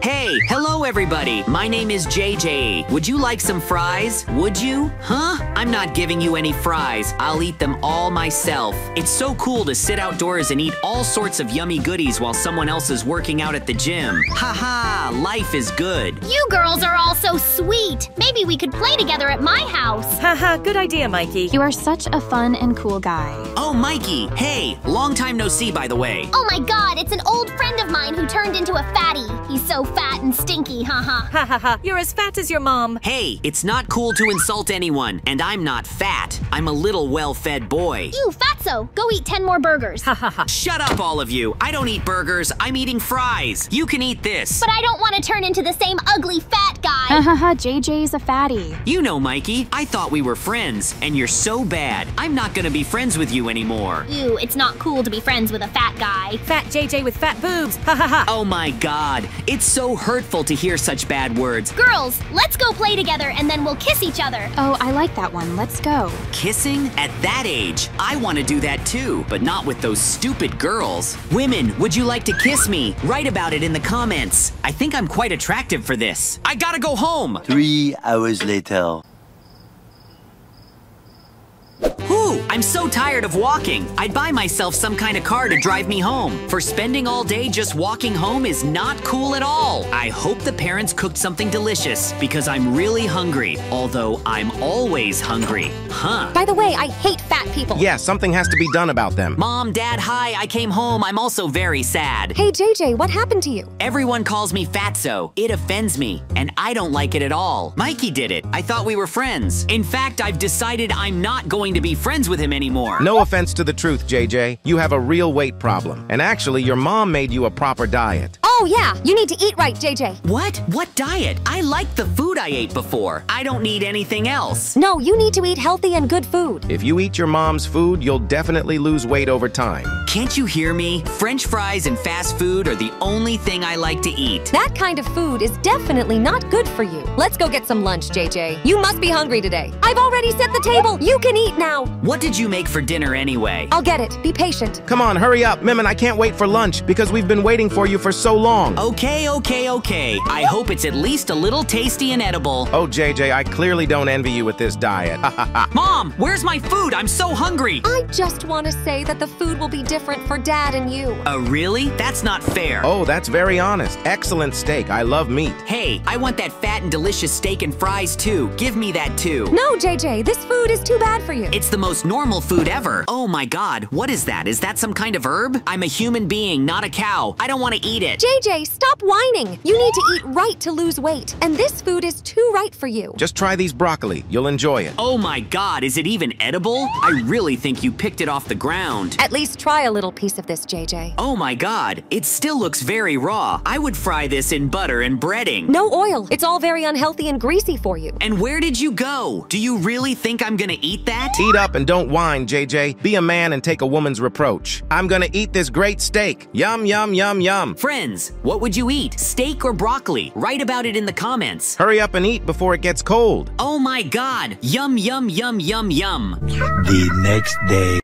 Hey, hello everybody. My name is JJ. Would you like some fries? Would you? Huh? I'm not giving you any fries. I'll eat them all myself. It's so cool to sit outdoors and eat all sorts of yummy goodies while someone else is working out at the gym. Haha, life is good. You girls are all so sweet. Maybe we could play together at my house. Haha, good idea, Mikey. You are such a fun and cool guy. Oh, Mikey. Hey, long time no see, by the way. Oh my god, it's an old friend of mine who turned into a fatty. He's so fat and stinky, haha. Ha ha ha, you're as fat as your mom. Hey, it's not cool to insult anyone, and I'm not fat. I'm a little well-fed boy. You fatso, go eat 10 more burgers. Ha ha ha. Shut up, all of you. I don't eat burgers. I'm eating fries. You can eat this. But I don't want to turn into the same ugly fat guy. Ha ha ha, JJ's a fatty. You know, Mikey, I thought we were friends, and you're so bad. I'm not gonna be friends with you anymore. Ew, it's not cool to be friends with a fat guy. Fat JJ with fat boobs. Ha ha ha. Oh my god, it's so hurtful to hear such bad words. Girls, let's go play together and then we'll kiss each other. Oh, I like that one. Let's go. Kissing? At that age, I wanna do that too, but not with those stupid girls. Women, would you like to kiss me? Write about it in the comments. I think I'm quite attractive for this. I gotta go home. Three hours later. Whew, I'm so tired of walking. I'd buy myself some kind of car to drive me home. For spending all day just walking home is not cool at all. I hope the parents cooked something delicious because I'm really hungry, although I'm always hungry. Huh. By the way, I hate fat people. Yeah, something has to be done about them. Mom, Dad, hi, I came home. I'm also very sad. Hey, JJ, what happened to you? Everyone calls me fatso. It offends me, and I don't like it at all. Mikey did it. I thought we were friends. In fact, I've decided I'm not going to be friends with him anymore. No offense to the truth, JJ. You have a real weight problem. And actually, your mom made you a proper diet. Oh, yeah, you need to eat right, JJ. What? What diet? I like the food I ate before. I don't need anything else. No, you need to eat healthy and good food. If you eat your mom's food, you'll definitely lose weight over time. Can't you hear me? French fries and fast food are the only thing I like to eat. That kind of food is definitely not good for you. Let's go get some lunch, JJ. You must be hungry today. I've already set the table. You can eat now. What did you make for dinner anyway? I'll get it. Be patient. Come on, hurry up. Mim and I can't wait for lunch because we've been waiting for you for so long. Okay, okay, okay. I hope it's at least a little tasty and edible. Oh, JJ, I clearly don't envy you with this diet. Mom, where's my food? I'm so hungry. I just want to say that the food will be different for Dad and you. Uh, really? That's not fair. oh, that's very honest. Excellent steak. I love meat. Hey, I want that fat and delicious steak and fries too. Give me that too. No, JJ, this food is too bad for you. It's the most normal food ever. Oh my god, what is that? Is that some kind of herb? I'm a human being, not a cow. I don't want to eat it. JJ, stop whining. You need to eat right to lose weight, and this food is too right for you. Just try these broccoli. You'll enjoy it. Oh my god, is it even edible? I really think you picked it off the ground. At least try a little piece of this, JJ. Oh my god, it still looks very raw. I would fry this in butter and breading. No oil. It's all very unhealthy and greasy for you. And where did you go? Do you really think I'm gonna eat that? Eat up and don't whine, JJ. Be a man and take a woman's reproach. I'm gonna eat this great steak. Yum, yum, yum, yum. Friends, what would you eat? Steak or broccoli? Write about it in the comments. Hurry up and eat before it gets cold. Oh my god, yum, yum, yum, yum, yum. The next day.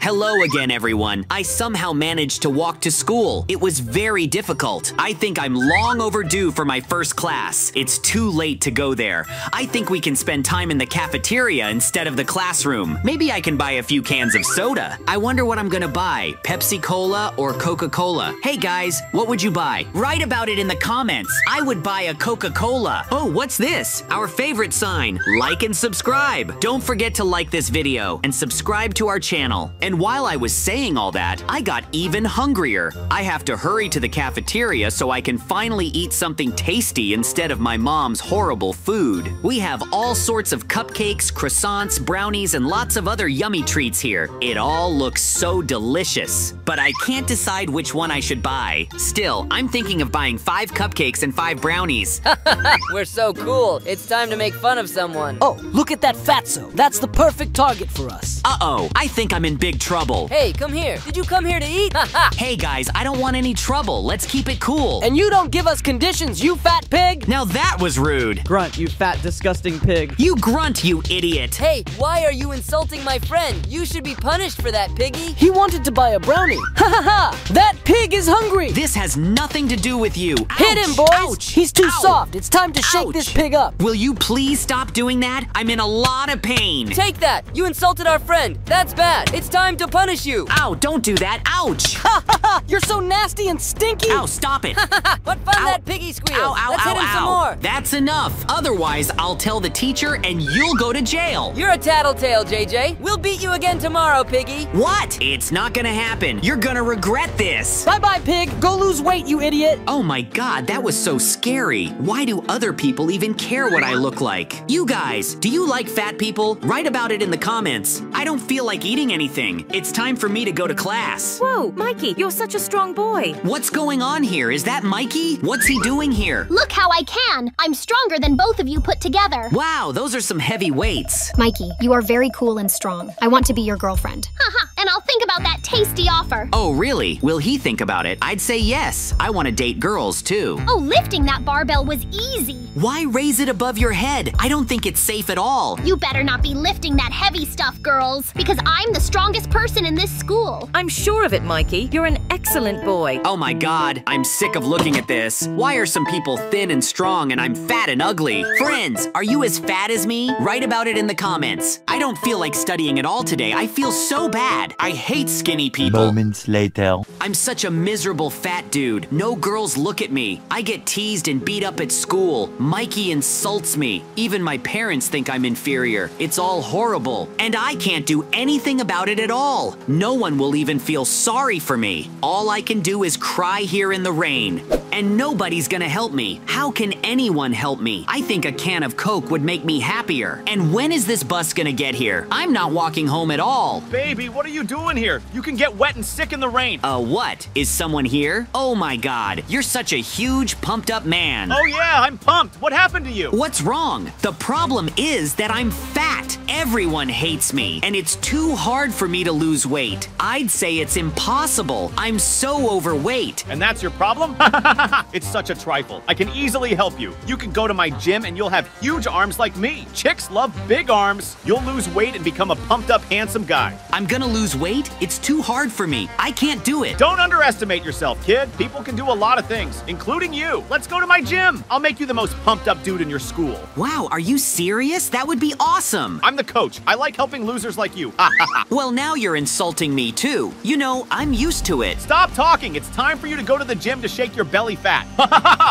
Hello again, everyone. I somehow managed to walk to school. It was very difficult. I think I'm long overdue for my first class. It's too late to go there. I think we can spend time in the cafeteria instead of the classroom. Maybe I can buy a few cans of soda. I wonder what I'm gonna buy, Pepsi Cola or Coca-Cola. Hey guys, what would you buy? Write about it in the comments. I would buy a Coca-Cola. Oh, what's this? Our favorite sign. Like and subscribe. Don't forget to like this video and subscribe to our channel. And while I was saying all that, I got even hungrier. I have to hurry to the cafeteria so I can finally eat something tasty instead of my mom's horrible food. We have all sorts of cupcakes, croissants, brownies, and lots of other yummy treats here. It all looks so delicious. But I can't decide which one I should buy. Still, I'm thinking of buying five cupcakes and five brownies. We're so cool. It's time to make fun of someone. Oh, look at that fatso. That's the perfect target for us. Uh-oh, I think I'm in big trouble. Hey, come here. Did you come here to eat? Ha ha! Hey guys, I don't want any trouble. Let's keep it cool. And you don't give us conditions, you fat pig! now that was rude. Grunt, you fat, disgusting pig. You grunt, you idiot. Hey, why are you insulting my friend? You should be punished for that, piggy. He wanted to buy a brownie. Ha ha ha! That pig is hungry! This has nothing to do with you. Hit him, boys! Ouch, He's too ow. soft. It's time to shake this pig up. Will you please stop doing that? I'm in a lot of pain. Take that! You insulted our friend. That's bad. It's time to punish you. Ow, don't do that. Ouch. Ha ha ha! You're so nasty and stinky! Ow, stop it. What fun Ow. that piggy squeal! Ow, ow, Let's ow, hit him ow. some more. That's enough. Otherwise, I'll tell the teacher and you'll go to jail. You're a tattletale, JJ. We'll beat you again tomorrow, piggy. What? It's not gonna happen. You're gonna regret this. Bye bye, pig! Go lose weight, you idiot! Oh my god, that was so scary. Why do other people even care what I look like? You guys, do you like fat people? Write about it in the comments. I don't feel like eating anything. It's time for me to go to class. Whoa, Mikey, you're such a strong boy. What's going on here? Is that Mikey? What's he doing here? Look how I can. I'm stronger than both of you put together. Wow, those are some heavy weights. Mikey, you are very cool and strong. I want to be your girlfriend. Haha, and I'll think about that tasty offer. Oh, really? Will he think about it? I'd say yes. I want to date girls too. Oh, lifting that barbell was easy. Why raise it above your head? I don't think it's safe at all. You better not be lifting that heavy stuff, girls, because I'm the strongest person in this school. I'm sure of it, Mikey. You're an excellent boy. Oh my god, I'm sick of looking at this. Why are some people thin and strong and I'm fat and ugly? Friends, are you as fat as me? Write about it in the comments. I don't feel like studying at all today. I feel so bad. I hate skinny people. Moments later. I'm such a miserable fat dude. No girls look at me. I get teased and beat up at school. Mikey insults me. Even my parents think I'm inferior. It's all horrible. And I can't do anything about it at all. No one will even feel sorry for me. All I can do is cry here in the rain. And nobody's gonna help me. How can anyone help me? I think a can of Coke would make me happier. And when is this bus gonna get here? I'm not walking home at all. Baby, what are you doing here? You can get wet and sick in the rain. Uh, what? Is someone here? Oh my god, you're such a huge, pumped up man. Oh yeah, I'm pumped. What happened to you? What's wrong? The problem is that I'm fat. Everyone hates me, and it's too hard for me to lose weight. I'd say it's impossible. I'm so overweight. And that's your problem? it's such a trifle. I can easily help you. You can go to my gym and you'll have huge arms like me. Chicks love big arms. You'll lose weight and become a pumped up, handsome guy. I'm gonna lose weight? It's too hard for me. I can't do it. Don't underestimate yourself, kid. People can do a lot of things, including you. Let's go to my gym. I'll make you the most pumped up dude in your school. Wow, are you serious? That would be awesome. I'm the coach. I like helping losers like you. well, now you're insulting me too. You know, I'm used to it. Stop talking. It's time for you to go to the gym to shake your belly fat.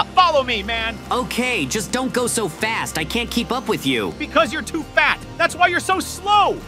Follow me, man. Okay, just don't go so fast. I can't keep up with you. Because you're too fat. That's why you're so slow.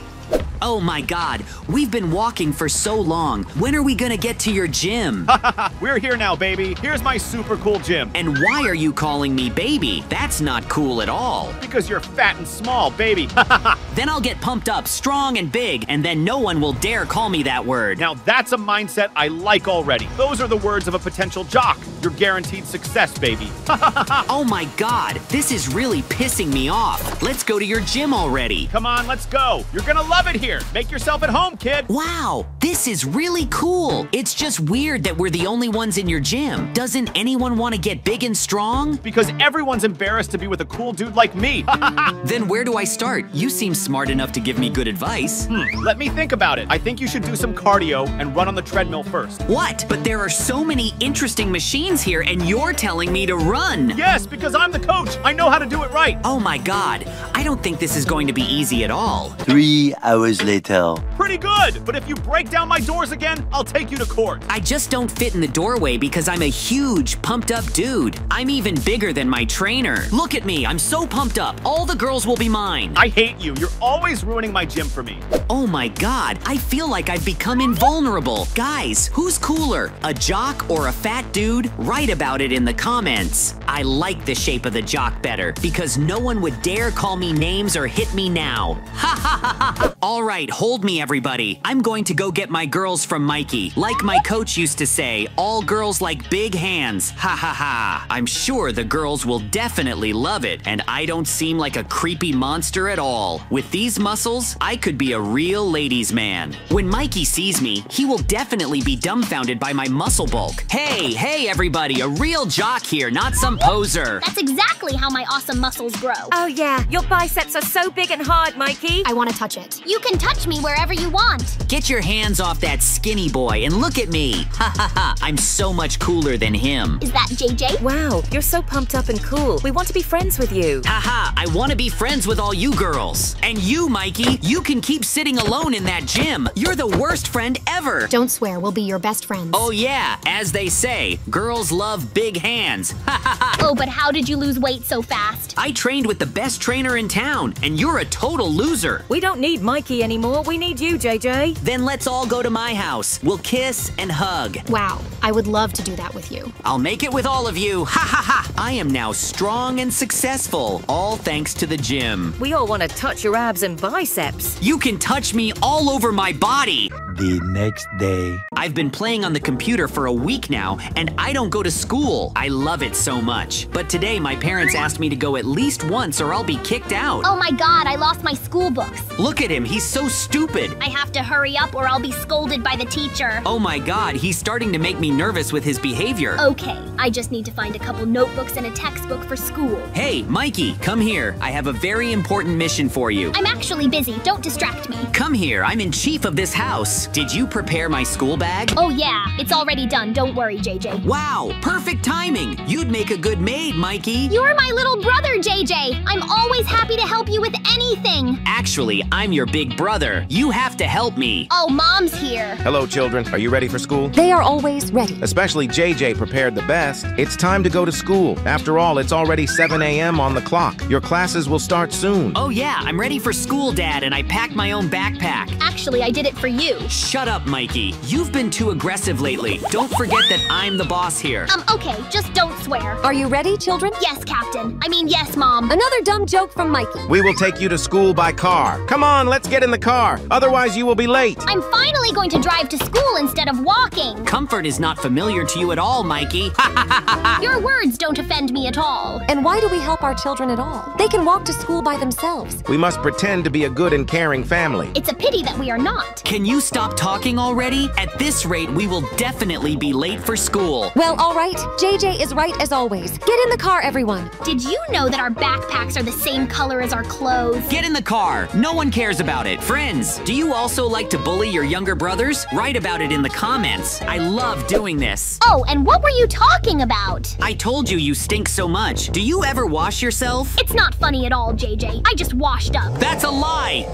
Oh my god, we've been walking for so long. When are we gonna get to your gym? We're here now, baby. Here's my super cool gym. And why are you calling me baby? That's not cool at all. Because you're fat and small, baby. then I'll get pumped up, strong and big, and then no one will dare call me that word. Now that's a mindset I like already. Those are the words of a potential jock. You're guaranteed success, baby. oh my god, this is really pissing me off. Let's go to your gym already. Come on, let's go. You're gonna love it here. Make yourself at home, kid. Wow, this is really cool. It's just weird that we're the only ones in your gym. Doesn't anyone want to get big and strong? Because everyone's embarrassed to be with a cool dude like me. then where do I start? You seem smart enough to give me good advice. Hmm, let me think about it. I think you should do some cardio and run on the treadmill first. What? But there are so many interesting machines here and you're telling me to run. Yes, because I'm the coach. I know how to do it right. Oh my god, I don't think this is going to be easy at all. Three hours later. Pretty good, but if you break down my doors again, I'll take you to court. I just don't fit in the doorway because I'm a huge, pumped up dude. I'm even bigger than my trainer. Look at me, I'm so pumped up. All the girls will be mine. I hate you. You're always ruining my gym for me. Oh my god, I feel like I've become invulnerable. Guys, who's cooler, a jock or a fat dude? Write about it in the comments. I like the shape of the jock better because no one would dare call me names or hit me now. Ha ha ha ha. All right, hold me, everybody. I'm going to go get my girls from Mikey. Like my coach used to say, all girls like big hands. Ha ha ha. I'm sure the girls will definitely love it, and I don't seem like a creepy monster at all. With these muscles, I could be a real ladies' man. When Mikey sees me, he will definitely be dumbfounded by my muscle bulk. Hey, hey, everybody, a real jock here, not some poser. That's exactly how my awesome muscles grow. Oh yeah, your biceps are so big and hard, Mikey. I want to touch it. You can touch me wherever you want. Get your hands off that skinny boy and look at me. Ha ha ha, I'm so much cooler than him. Is that JJ? Wow, you're so pumped up and cool. We want to be friends with you. Haha, I want to be friends with all you girls. And you, Mikey, you can keep sitting alone in that gym. You're the worst friend ever. Don't swear, we'll be your best friends. Oh yeah, as they say, girls love big hands. Ha ha ha. Oh, but how did you lose weight so fast? I trained with the best trainer in town, and you're a total loser. We don't need Mikey anymore. We need you, JJ. Then let's all go to my house. We'll kiss and hug. Wow, I would love to do that with you. I'll make it with all of you. Ha ha ha. I am now strong and successful, all thanks to the gym. We all want to touch your abs and biceps. You can touch me all over my body. The next day. I've been playing on the computer for a week now, and I don't go to school. I love it so much. But today, my parents asked me to go at least once or I'll be kicked out. Oh my god, I lost my school books. Look at him, he's so stupid. I have to hurry up or I'll be scolded by the teacher. Oh my god, he's starting to make me nervous with his behavior. Okay, I just need to find a couple notebooks and a textbook for school. Hey, Mikey, come here. I have a very important mission for you. I'm actually busy, don't distract me. Come here, I'm in chief of this house. Did you prepare my school bag? Oh yeah, it's already done, don't worry, JJ. Wow, perfect timing. You'd make a good maid, Mikey. You're my little brother, JJ. I'm always happy to help you with anything. Actually, I'm your big brother. You have to help me. Oh, mom's here. Hello, children. Are you ready for school? They are always ready. Especially JJ prepared the best. It's time to go to school. After all, it's already 7 a.m. on the clock. Your classes will start soon. Oh yeah, I'm ready for school, Dad, and I packed my own backpack. Actually, I did it for you. Shut up, Mikey. You've been too aggressive lately. Don't forget that I'm the boss here. Um, okay, just don't swear. Are you ready, children? Yes, Captain. I mean, yes, Mom. Another dumb joke from Mikey. We will take you to school by car. Come on, let's get in the car. Otherwise, you will be late. I'm finally going to drive to school instead of walking. Comfort is not familiar to you at all, Mikey. Your words don't offend me at all. And why do we help our children at all? They can walk to school by themselves. We must pretend to be a good and caring family. It's a pity that we are not. Can you stop talking already? At this rate, we will definitely be late for school. Well, all right. JJ is right as always. Get in the car, everyone. Did you know that our backpacks are the same color as our clothes? Get in the car. No one cares about it. Friends, do you also like to bully your younger brothers? Write about it in the comments. I love doing this. Oh, and what were you talking about? I told you you stink so much. Do you ever wash yourself? It's not funny at all, JJ. I just washed up. That's a lie!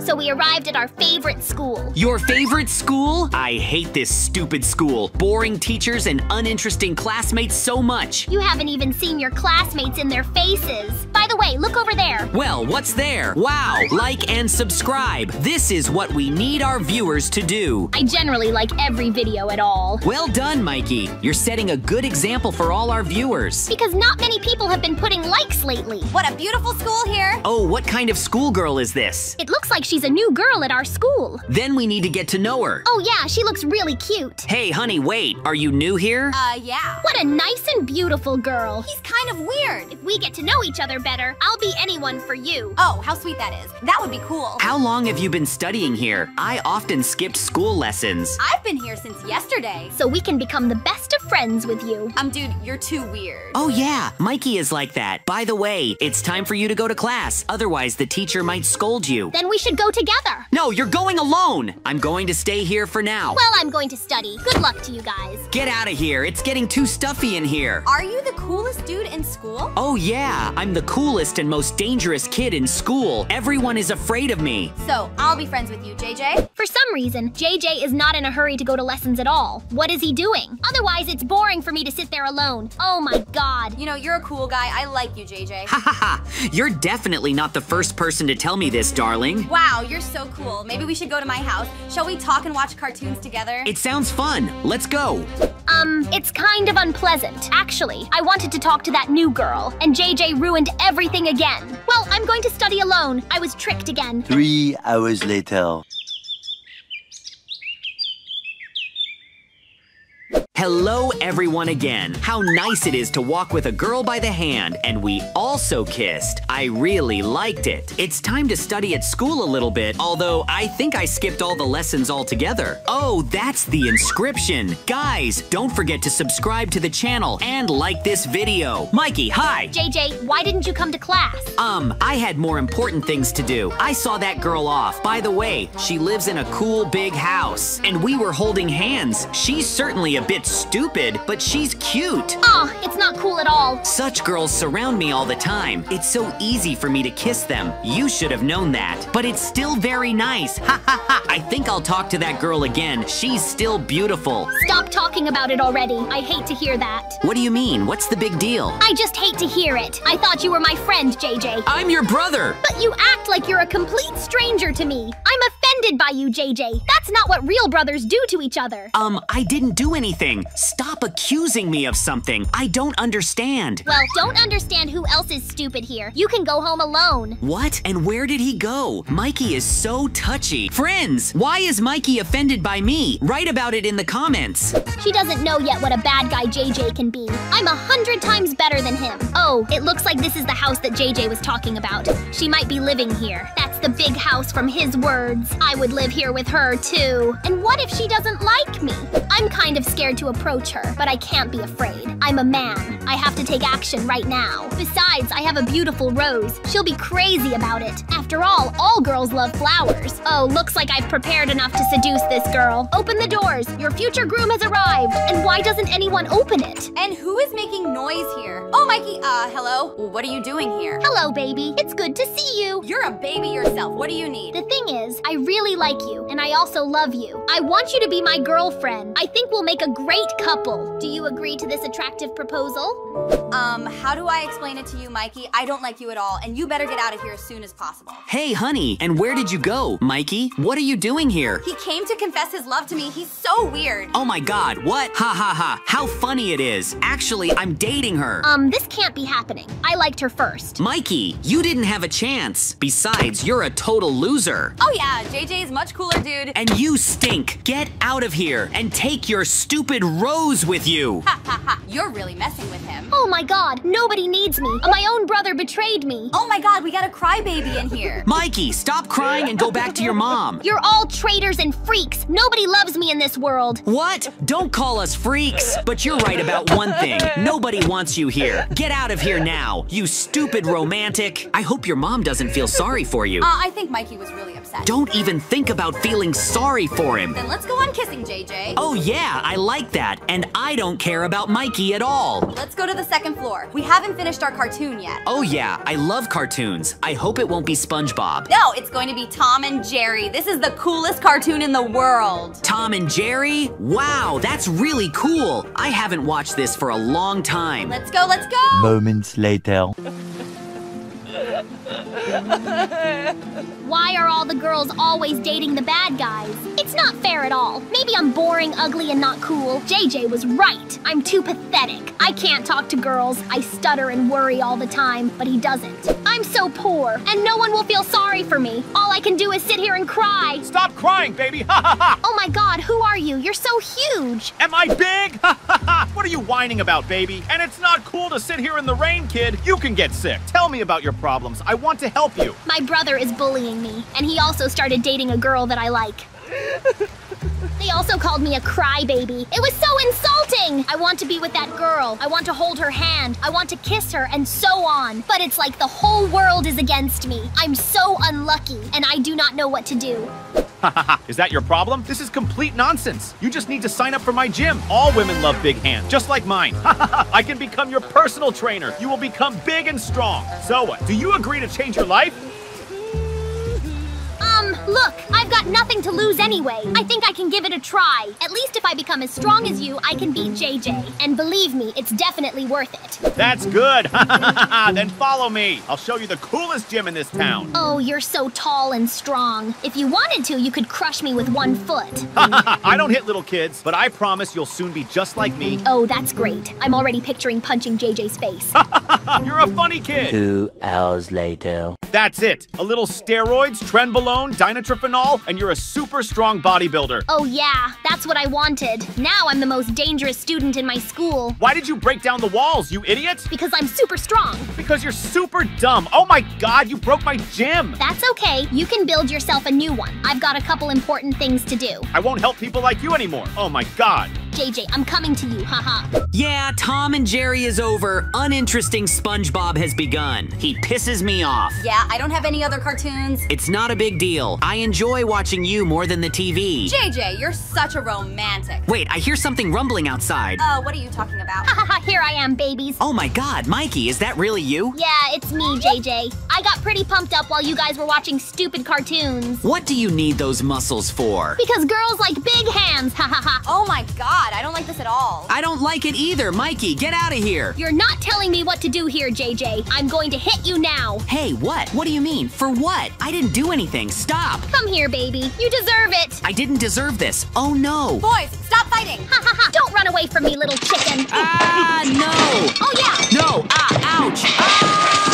So we arrived at our favorite school. Your favorite school? I hate this stupid school. Boring teachers and uninteresting classmates so much. You haven't even seen your classmates in their faces. By the way, look over there. Well, what's there? Wow, like and subscribe. This is what we need our viewers to do. I generally like every video at all. Well done, Mikey. You're setting a good example for all our viewers. Because not many people have been putting likes lately. What a beautiful school here. Oh, what kind of schoolgirl is this? It looks like she's a new girl at our school. Then we need to get to know her. Oh yeah, she looks really cute. Hey, honey, wait. Are you new here? Uh, yeah. What a nice and beautiful girl. He's kind of weird. If we get to know each other better, I'll be anyone for you. Oh, how sweet that is. That would be cool. How long have you been studying here? I often skipped school lessons. I've been here since yesterday. So we can become the best of friends with you. Um, dude, you're too weird. Oh yeah, Mikey is like that. By the way, it's time for you to go to class. Otherwise, the teacher might scold you. Then we should go together. No, you're going alone. I'm going to stay here for now. Well, I'm going to study. Good luck to you guys. Get out of here. It's getting too stuffy in here. Are you the coolest dude in school? Oh yeah, I'm the coolest and most dangerous kid in school. Everyone is afraid of me. So, I'll be friends with you, JJ. For some reason, JJ is not in a hurry to go to lessons at all. What is he doing? Otherwise, it's boring for me to sit there alone. Oh my god. You know, you're a cool guy. I like you, JJ. Ha ha ha. You're definitely not the first person to tell me this, darling. Wow, Wow, you're so cool. Maybe we should go to my house. Shall we talk and watch cartoons together? It sounds fun. Let's go. Um, it's kind of unpleasant. Actually, I wanted to talk to that new girl, and JJ ruined everything again. Well, I'm going to study alone. I was tricked again. Three hours later. Hello, everyone, again. How nice it is to walk with a girl by the hand, and we also kissed. I really liked it. It's time to study at school a little bit, although I think I skipped all the lessons altogether. Oh, that's the inscription. Guys, don't forget to subscribe to the channel and like this video. Mikey, hi. JJ, why didn't you come to class? Um, I had more important things to do. I saw that girl off. By the way, she lives in a cool big house, and we were holding hands. She's certainly a bit stupid, but she's cute. Aw, it's not cool at all. Such girls surround me all the time. It's so easy for me to kiss them. You should have known that. But it's still very nice. Ha ha ha. I think I'll talk to that girl again. She's still beautiful. Stop talking about it already. I hate to hear that. What do you mean? What's the big deal? I just hate to hear it. I thought you were my friend, JJ. I'm your brother. But you act like you're a complete stranger to me. I'm offended by you, JJ. That's not what real brothers do to each other. Um, I didn't do anything. Stop accusing me of something. I don't understand. Well, don't understand who else is stupid here. You can go home alone. What? And where did he go? Mikey is so touchy. Friends, why is Mikey offended by me? Write about it in the comments. She doesn't know yet what a bad guy JJ can be. I'm a hundred times better than him. Oh, it looks like this is the house that JJ was talking about. She might be living here. That's the big house from his words. I would live here with her, too. And what if she doesn't like me? I'm kind of scared to approach her, but I can't be afraid. I'm a man. I have to take action right now. Besides, I have a beautiful rose. She'll be crazy about it. After all, all girls love flowers. Oh, looks like I've prepared enough to seduce this girl. Open the doors. Your future groom has arrived. And why doesn't anyone open it? And who is making noise here? Oh, Mikey, uh, hello? What are you doing here? Hello, baby. It's good to see you. You're a baby yourself. What do you need? The thing is, I really like you, and I also love you. I want you to be my girlfriend. I think we'll make a great couple. Do you agree to this attractive proposal? Um, how do I explain it to you, Mikey? I don't like you at all, and you better get out of here as soon as possible. Hey, honey, and where did you go? Mikey, what are you doing here? He came to confess his love to me. He's so weird. Oh my god, what? Ha ha ha, how funny it is. Actually, I'm dating her. Um, this can't be happening. I liked her first. Mikey, you didn't have a chance. Besides, you're a total loser. Oh yeah, JJ's much cooler, dude. And you stink. Get out of here and take your stupid rose with you. Ha ha ha, you're really messing with him. Oh my god, nobody needs me. My own brother betrayed me. Oh my god, we got a crybaby in here. Mikey, stop crying and go back to your mom. You're all traitors and freaks. Nobody loves me in this world. What? Don't call us freaks. But you're right about one thing. Nobody wants you here. Get out of here now, you stupid romantic. I hope your mom doesn't feel sorry for you. Uh, I think Mikey was really upset. Don't even think about feeling sorry for him. Then let's go on kissing, JJ. Oh yeah, I like that. And I don't care about Mikey at all. Let's go to the second floor. We haven't finished our cartoon yet. Oh yeah, I love cartoons. I hope it won't be SpongeBob. No, it's going to be Tom and Jerry. This is the coolest cartoon in the world. Tom and Jerry? Wow, that's really cool. I haven't watched this for a long time. Let's go, let's go. Moments later. Why are all the girls always dating the bad guys? It's not fair at all. Maybe I'm boring, ugly, and not cool. JJ was right. I'm too pathetic. I can't talk to girls. I stutter and worry all the time, but he doesn't. I'm so poor, and no one will feel sorry for me. All I can do is sit here and cry. Stop crying, baby! Ha ha ha! Oh my god, who are you? You're so huge. Am I big? Ha ha ha! What are you whining about, baby? And it's not cool to sit here in the rain, kid. You can get sick. Tell me about your problems. I want to help you. My brother is bullying me, and he also started dating a girl that I like. They also called me a crybaby. It was so insulting! I want to be with that girl. I want to hold her hand. I want to kiss her, and so on. But it's like the whole world is against me. I'm so unlucky, and I do not know what to do. Is that your problem? This is complete nonsense. You just need to sign up for my gym. All women love big hands, just like mine. I can become your personal trainer. You will become big and strong. So what? Do you agree to change your life? Um, look, I've got nothing to lose anyway. I think I can give it a try. At least if I become as strong as you, I can beat JJ. And believe me, it's definitely worth it. That's good. then follow me. I'll show you the coolest gym in this town. Oh, you're so tall and strong. If you wanted to, you could crush me with one foot. I don't hit little kids, but I promise you'll soon be just like me. Oh, that's great. I'm already picturing punching JJ's face. You're a funny kid. Two hours later. That's it. A little steroids, trenbolone, dinitrophenol, and you're a super strong bodybuilder. Oh yeah, that's what I wanted. Now I'm the most dangerous student in my school. Why did you break down the walls, you idiot? Because I'm super strong. Because you're super dumb. Oh my god, you broke my gym. That's okay. You can build yourself a new one. I've got a couple important things to do. I won't help people like you anymore. Oh my god. JJ, I'm coming to you, haha. Yeah, Tom and Jerry is over. Uninteresting SpongeBob has begun. He pisses me off. Yeah, I don't have any other cartoons. It's not a big deal. I enjoy watching you more than the TV. JJ, you're such a romantic. Wait, I hear something rumbling outside. Uh, what are you talking about? Haha, here I am, babies. Oh my god, Mikey, is that really you? Yeah, it's me, JJ. I got pretty pumped up while you guys were watching stupid cartoons. What do you need those muscles for? Because girls like big hands, hahaha. oh my god, I don't like this at all. I don't like it either. Mikey, get out of here. You're not telling me what to do here, JJ. I'm going to hit you now. Hey, what? What do you mean? For what? I didn't do anything. Stop. Come here, baby. You deserve it. I didn't deserve this. Oh no. Boys, stop fighting. Ha ha ha. Don't run away from me, little chicken. Ah, no. Oh yeah. No. Ah, ouch. Ah.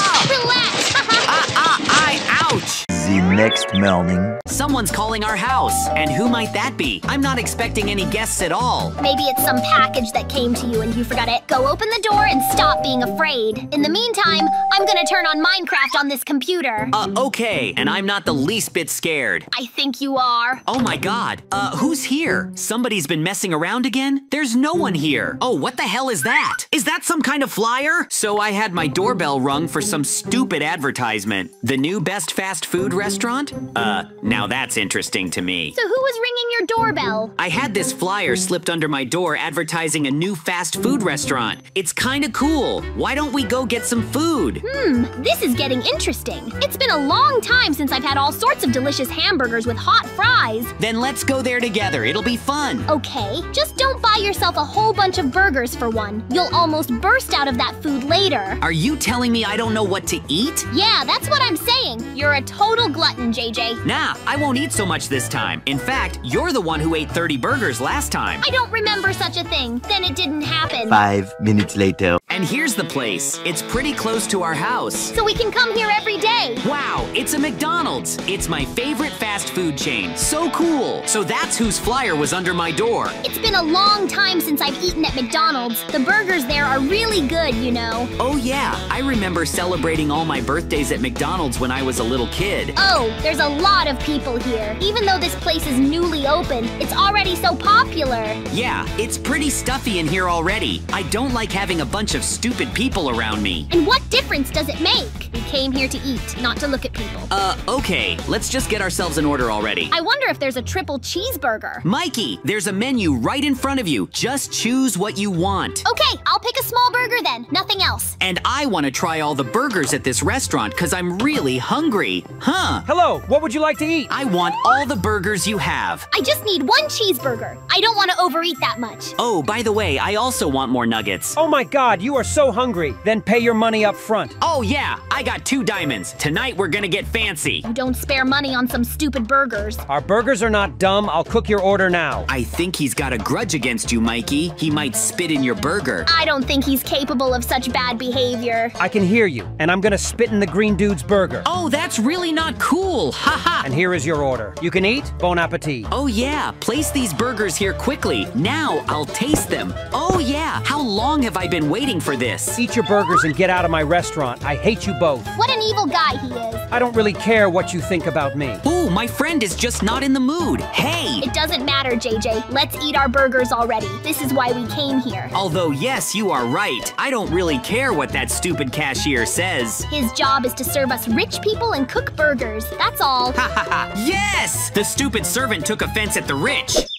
The next morning. Someone's calling our house. And who might that be? I'm not expecting any guests at all. Maybe it's some package that came to you and you forgot it. Go open the door and stop being afraid. In the meantime, I'm gonna turn on Minecraft on this computer. Uh, okay. And I'm not the least bit scared. I think you are. Oh my god. Uh, who's here? Somebody's been messing around again? There's no one here. Oh, what the hell is that? Is that some kind of flyer? So I had my doorbell rung for some stupid advertisement. The new best fast food restaurant? Uh, now that's interesting to me. So who was ringing your doorbell? I had this flyer slipped under my door advertising a new fast food restaurant. It's kinda cool. Why don't we go get some food? Hmm, this is getting interesting. It's been a long time since I've had all sorts of delicious hamburgers with hot fries. Then let's go there together. It'll be fun. Okay, just don't buy yourself a whole bunch of burgers for one. You'll almost burst out of that food later. Are you telling me I don't know what to eat? Yeah, that's what I'm saying. You're a total glutton, JJ. Nah, I won't eat so much this time. In fact, you're the one who ate 30 burgers last time. I don't remember such a thing. Then it didn't happen. Five minutes later. And here's the place. It's pretty close to our house. So we can come here every day. Wow, it's a McDonald's. It's my favorite fast food chain. So cool. So that's whose flyer was under my door. It's been a long time since I've eaten at McDonald's. The burgers there are really good, you know. Oh yeah, I remember celebrating all my birthdays at McDonald's when I was a little kid. Oh, there's a lot of people here. Even though this place is newly open, it's already so popular. Yeah, it's pretty stuffy in here already. I don't like having a bunch of stupid people around me. And what difference does it make? We came here to eat, not to look at people. Uh, okay, let's just get ourselves in order already. I wonder if there's a triple cheeseburger. Mikey, there's a menu right in front of you. Just choose what you want. Okay, I'll pick a small burger then. Nothing else. And I want to try all the burgers at this restaurant because I'm really hungry. Huh. Hello, what would you like to eat? I want all the burgers you have. I just need one cheeseburger. I don't want to overeat that much. Oh, by the way, I also want more nuggets. Oh my god, you are so hungry. Then pay your money up front. Oh, yeah, I got two diamonds. Tonight we're gonna get fancy. You don't spare money on some stupid burgers. Our burgers are not dumb. I'll cook your order now. I think he's got a grudge against you, Mikey. He might spit in your burger. I don't think he's capable of such bad behavior. I can hear you, and I'm gonna spit in the green dude's burger. Oh, that's really not cool. Haha. And here is your order. You can eat. Bon appetit. Oh, yeah. Place these burgers here quickly. Now I'll taste them. Oh, yeah. How long have I been waiting for this? Eat your burgers and get out of my restaurant. I hate you both. What an evil guy he is. I don't really care what you think about me. Ooh, my friend is just not in the mood. Hey! It doesn't matter, JJ. Let's eat our burgers already. This is why we came here. Although, yes, you are right. I don't really care what that stupid cashier says. His job is to serve us rich people and cook burgers. That's all. Ha ha ha! Yes! The stupid servant took offense at the rich.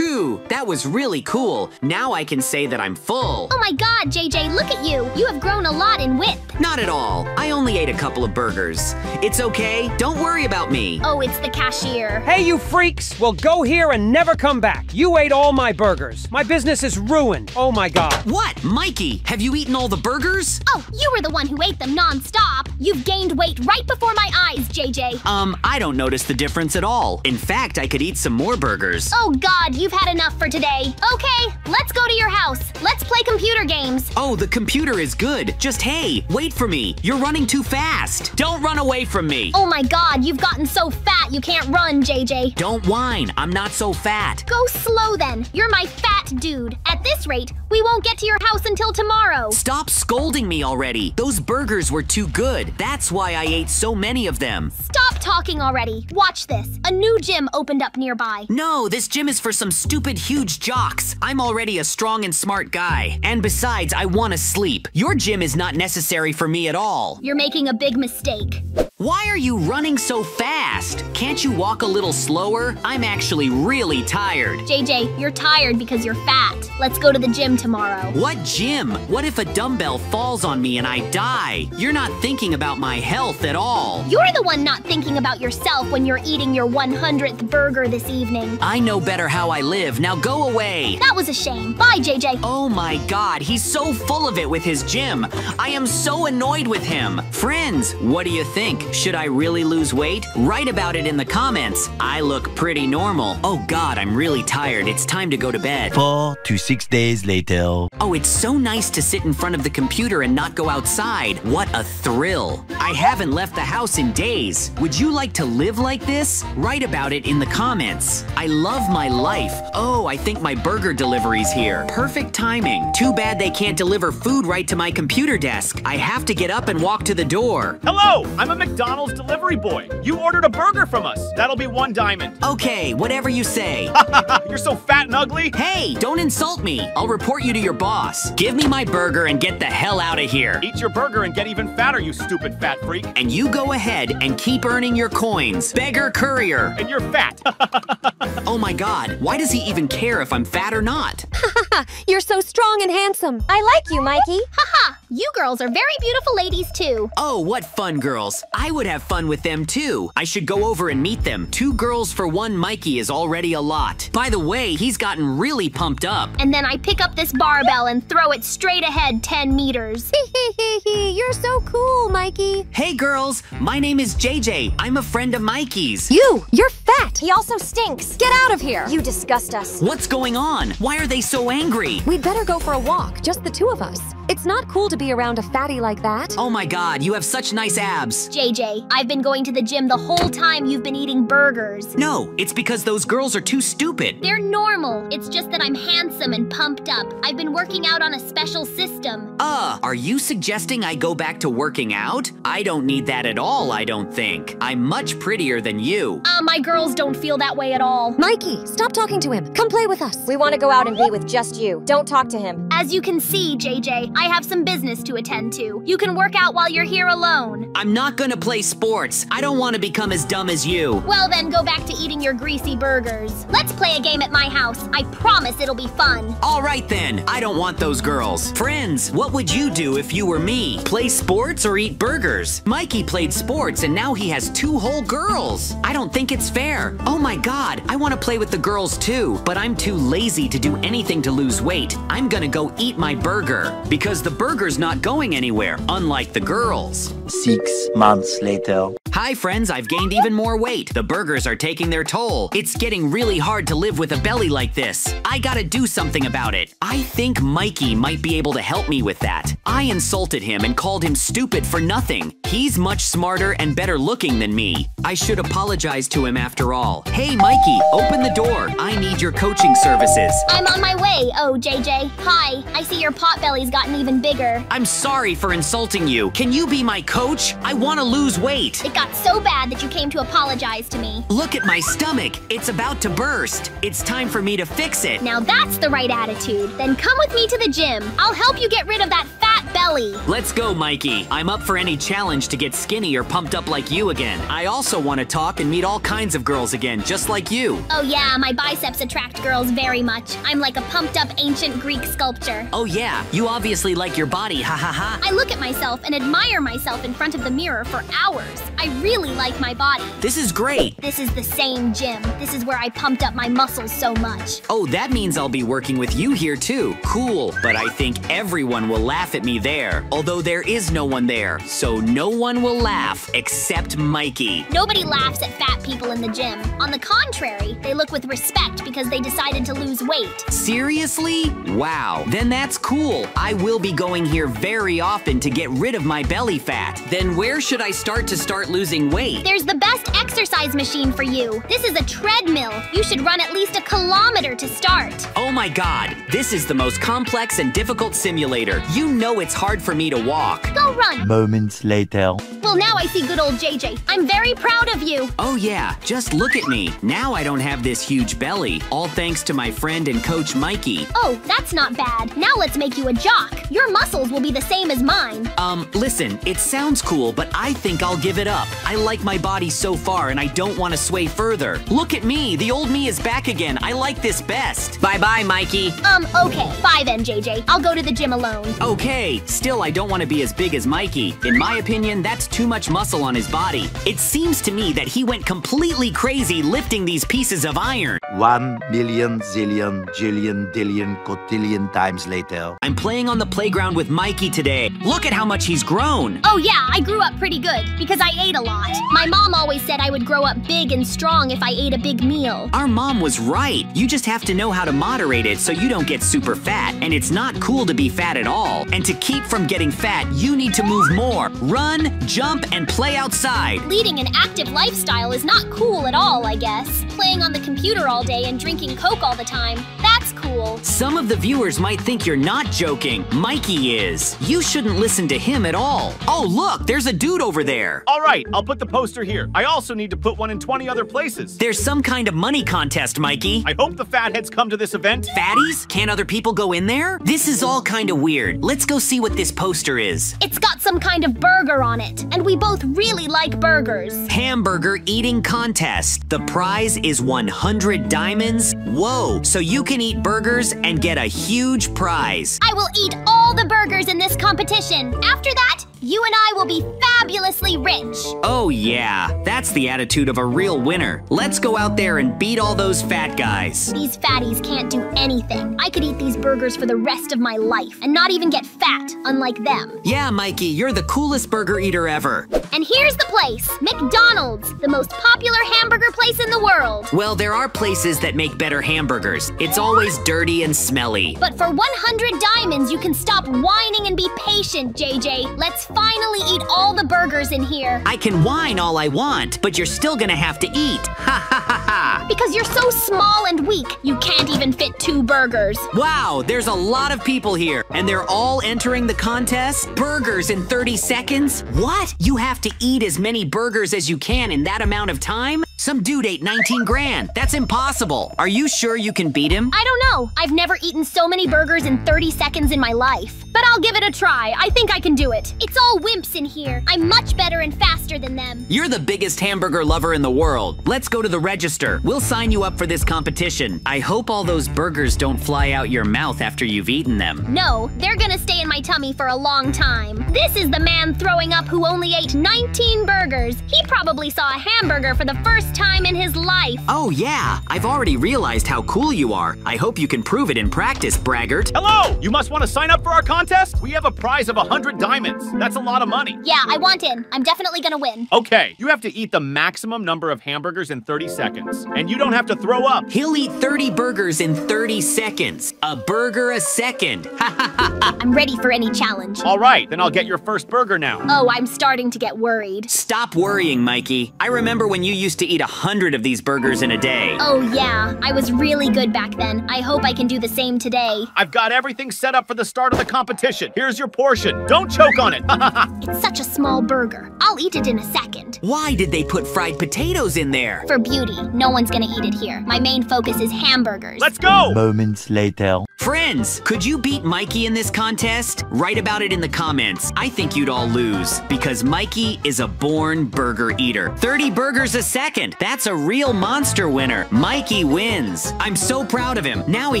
Phew, That was really cool. Now I can say that I'm full. Oh my god, JJ, look at you. You have grown a lot in width. Not at all. I only ate a couple of burgers. It's okay. Don't worry about me. Oh, it's the cashier. Hey, you freaks! Well, go here and never come back. You ate all my burgers. My business is ruined. Oh my god. What? Mikey, have you eaten all the burgers? Oh, you were the one who ate them non-stop. You've gained weight right before my eyes, JJ. Um, I don't notice the difference at all. In fact, I could eat some more burgers. Oh god, you've had enough for today. Okay, let's go to your house. Let's play computer games. Oh, the computer is good. Just hey, wait for me. You're running too fast. Don't run away from me. Oh my god, you've gotten so fat you can't run, JJ. Don't whine. I'm not so fat. Go slow then. You're my fat dude. At this rate, we won't get to your house until tomorrow. Stop scolding me already. Those burgers were too good. That's why I ate so many of them. Stop talking already. Watch this. A new gym opened up nearby. No, this gym is for some stupid huge jocks. I'm already a strong and smart guy. And besides, I want to sleep. Your gym is not necessary for me at all. You're making a big mistake. Why are you running so fast? Can't you walk a little slower? I'm actually really tired. JJ, you're tired because you're fat. Let's go to the gym tomorrow. What gym? What if a dumbbell falls on me and I die? You're not thinking about my health at all. You're the one not thinking about yourself when you're eating your 100th burger this evening. I know better how I live. Now go away. That was a shame. Bye, JJ. Oh my god, he's so full of it with his gym. I am so annoyed with him. Friends, what do you think? Should I really lose weight? Write about it in the comments. I look pretty normal. Oh god, I'm really tired. It's time to go to bed. Four to six days later. Oh, it's so nice to sit in front of the computer and not go outside. What a thrill. I haven't left the house in days. Would you like to live like this? Write about it in the comments. I love my life. Oh, I think my burger delivery's here. Perfect timing. Too bad they can't deliver food right to my computer desk. I have to get up and walk to the door. Hello, I'm a McDonald's delivery boy. You ordered a burger from us. That'll be one diamond. Okay, whatever you say. You're so fat and ugly. Hey, don't insult me. I'll report you to your boss. Give me my burger and get the hell out of here. Eat your burger and get even fatter, you stupid fat freak. And you go ahead and keep earning your coins. Beggar courier. And you're fat. oh my god, why does he even care if I'm fat or not? You're so strong and handsome. I like you, Mikey. Haha, you girls are very beautiful ladies too. Oh, what fun girls. I would have fun with them too. I should go over and meet them. Two girls for one Mikey is already a lot. By the way, he's gotten really pumped up. And then I pick up this barbell and throw it straight ahead 10 meters. You're so cool, Mikey. Hey girls, my name is JJ. I'm a friend of Mikey's. You, you're fat. He also stinks. Get out of here. You disgust us. What's going on? Why are they so angry? We'd better go for a walk, just the two of us. It's not cool to be around a fatty like that. Oh my god, you have such nice abs. JJ, I've been going to the gym the whole time you've been eating burgers. No, it's because those girls are too stupid. They're normal. It's just that I'm handsome and pumped up. I've been working out on a special system. Uh, are you suggesting I go back to working out? I don't need that at all, I don't think. I'm much prettier than you. Uh, my girls don't feel that way at all. Mikey, stop talking to him. Come play with us. We want to go out and be with just you. Don't talk to him. As you can see, JJ, I have some business to attend to. You can work out while you're here alone. I'm not gonna play sports. I don't want to become as dumb as you. Well, then go back to eating your greasy burgers. Let's play a game at my house. I promise it'll be fun. All right then. I don't want those girls. Friends, what would you do if you were me? Play sports or eat burgers? Mikey played sports and now he has two whole girls. I don't think it's fair. Oh my god, I want to play with the girls too, but I'm too lazy to do anything to lose weight. I'm gonna go eat my burger because the burger's not going anywhere, unlike the girls. Six months later. Hi friends, I've gained even more weight. The burgers are taking their toll. It's getting really hard to live with a belly like this. I gotta do something about it. I think Mikey might be able to help me with that. I insulted him and called him stupid for nothing. He's much smarter and better looking than me. I should apologize to him after all. Hey Mikey, open the door. I need your coaching services. I'm on my way. Oh, JJ. Hi. I see your pot belly's gotten even bigger. I'm sorry for insulting you. Can you be my coach? I want to lose weight. It got so bad that you came to apologize to me. Look at my stomach. It's about to burst. It's time for me to fix it. Now that's the right attitude. Then come with me to the gym. I'll help you get rid of that fat belly. Let's go, Mikey. I'm up for any challenge to get skinny or pumped up like you again. I also want to talk and meet all kinds of girls again, just like you. Oh yeah, my biceps attract girls very much. I'm like a pumped up ancient Greek sculpture. Oh yeah, you obviously like your body, ha ha ha. I look at myself and admire myself in front of the mirror for hours. I really like my body. This is great. This is the same gym. This is where I pumped up my muscles so much. Oh, that means I'll be working with you here too. Cool, but I think everyone will laugh at me there. Although there is no one there, so no one will laugh except Mikey. Nobody laughs at fat people in the gym. On the contrary, they look with respect because they decided to lose weight. Seriously? Wow, then that's cool. I will be going here very often to get rid of my belly fat. Then where should I start to start losing weight? There's the best exercise machine for you. This is a treadmill. You should run at least a kilometer to start. Oh my god, this is the most complex and difficult simulator. You know it's hard for me to walk. Go run. Moments later. Well, now I see good old JJ. I'm very proud of you. Oh yeah, just look at me. Now I don't have this huge belly, all thanks to my friend and coach Mikey. Oh, that's not bad. Now let's make you a jock. Your muscles will be the same as mine. Um, listen, it sounds cool, but I think I'll give it up. I like my body so far and I don't want to sway further. Look at me, the old me is back again. I like this best. Bye-bye, Mikey. Um, okay. Bye then, JJ. I'll go to the gym alone. Okay, still I don't want to be as big as Mikey. In my opinion, that's too much muscle on his body. It seems to me that he went completely crazy lifting these pieces of iron. One million, zillion, jillion, dillion, cotillion times later. I'm playing on the playground with Mikey today. Look at how much he's grown. Oh yeah, I grew up pretty good because I ate a lot. My mom always said I would grow up big and strong if I ate a big meal. Our mom was right. You just have to know how to moderate it so you don't get super fat. And it's not cool to be fat at all. And to keep from getting fat, you need to move more. Run, jump, and play outside. Leading an active lifestyle is not cool at all, I guess. Playing on the computer all day and drinking Coke all the time, that's cool. Some of the viewers might think you're not joking. Mikey is. You shouldn't listen to him at all. Oh, look, there's a dude over there. All right, I'll put the poster here. I also need to put one in 20 other places. There's some kind of money contest, Mikey. I hope the fatheads come to this event. Fatties? Can't other people go in there? This is all kind of weird. Let's go see what this poster is. It's got some kind of burger on it, and we both really like burgers. Hamburger eating contest. The prize is 100 diamonds. Whoa, so you can eat burgers and get a huge prize. I will eat all the burgers in this competition. After that, you and I will be fabulously rich. Oh yeah, that's the attitude of a real winner. Let's go out there and beat all those fat guys. These fatties can't do anything. I could eat these burgers for the rest of my life and not even get fat, unlike them. Yeah, Mikey, you're the coolest burger eater ever. And here's the place McDonald's, the most popular hamburger place in the world. Well, there are places that make better hamburgers. It's always dirty and smelly. But for 100 diamonds, you can stop whining and be patient, JJ. Let's finally eat all the burgers in here. I can whine all I want, but you're still gonna have to eat. Ha ha ha ha! Because you're so small and weak, you can't even fit two burgers. Wow, there's a lot of people here, and they're all entering the contest? Burgers in 30 seconds? What? You have to eat as many burgers as you can in that amount of time? Some dude ate 19 grand. That's impossible. Are you sure you can beat him? I don't know. I've never eaten so many burgers in 30 seconds in my life. But I'll give it a try. I think I can do it. It's all wimps in here. I'm much better and faster than them. You're the biggest hamburger lover in the world. Let's go to the register. We'll sign you up for this competition. I hope all those burgers don't fly out your mouth after you've eaten them. No, they're gonna stay in my tummy for a long time. This is the man throwing up who only ate 19 burgers. He probably saw a hamburger for the first time in his life. Oh, yeah. I've already realized how cool you are. I hope you can prove it in practice, braggart. Hello! You must want to sign up for our contest? We have a prize of 100 diamonds. That's a lot of money. Yeah, I want in. I'm definitely gonna win. Okay, you have to eat the maximum number of hamburgers in 30 seconds. And you don't have to throw up. He'll eat 30 burgers in 30 seconds. A burger a second. Ha ha ha ha. I'm ready for any challenge. All right, then I'll get your first burger now. Oh, I'm starting to get worried. Stop worrying, Mikey. I remember when you used to eat a hundred of these burgers in a day. Oh, yeah. I was really good back then. I hope I can do the same today. I've got everything set up for the start of the competition. Here's your portion. Don't choke on it. it's such a small burger. I'll eat it in a second. Why did they put fried potatoes in there? For beauty. No one's gonna eat it here. My main focus is hamburgers. Let's go! Moments later. Friends, could you beat Mikey in this contest? Write about it in the comments. I think you'd all lose because Mikey is a born burger eater. 30 burgers a second. That's a real monster winner. Mikey wins. I'm so proud of him. Now he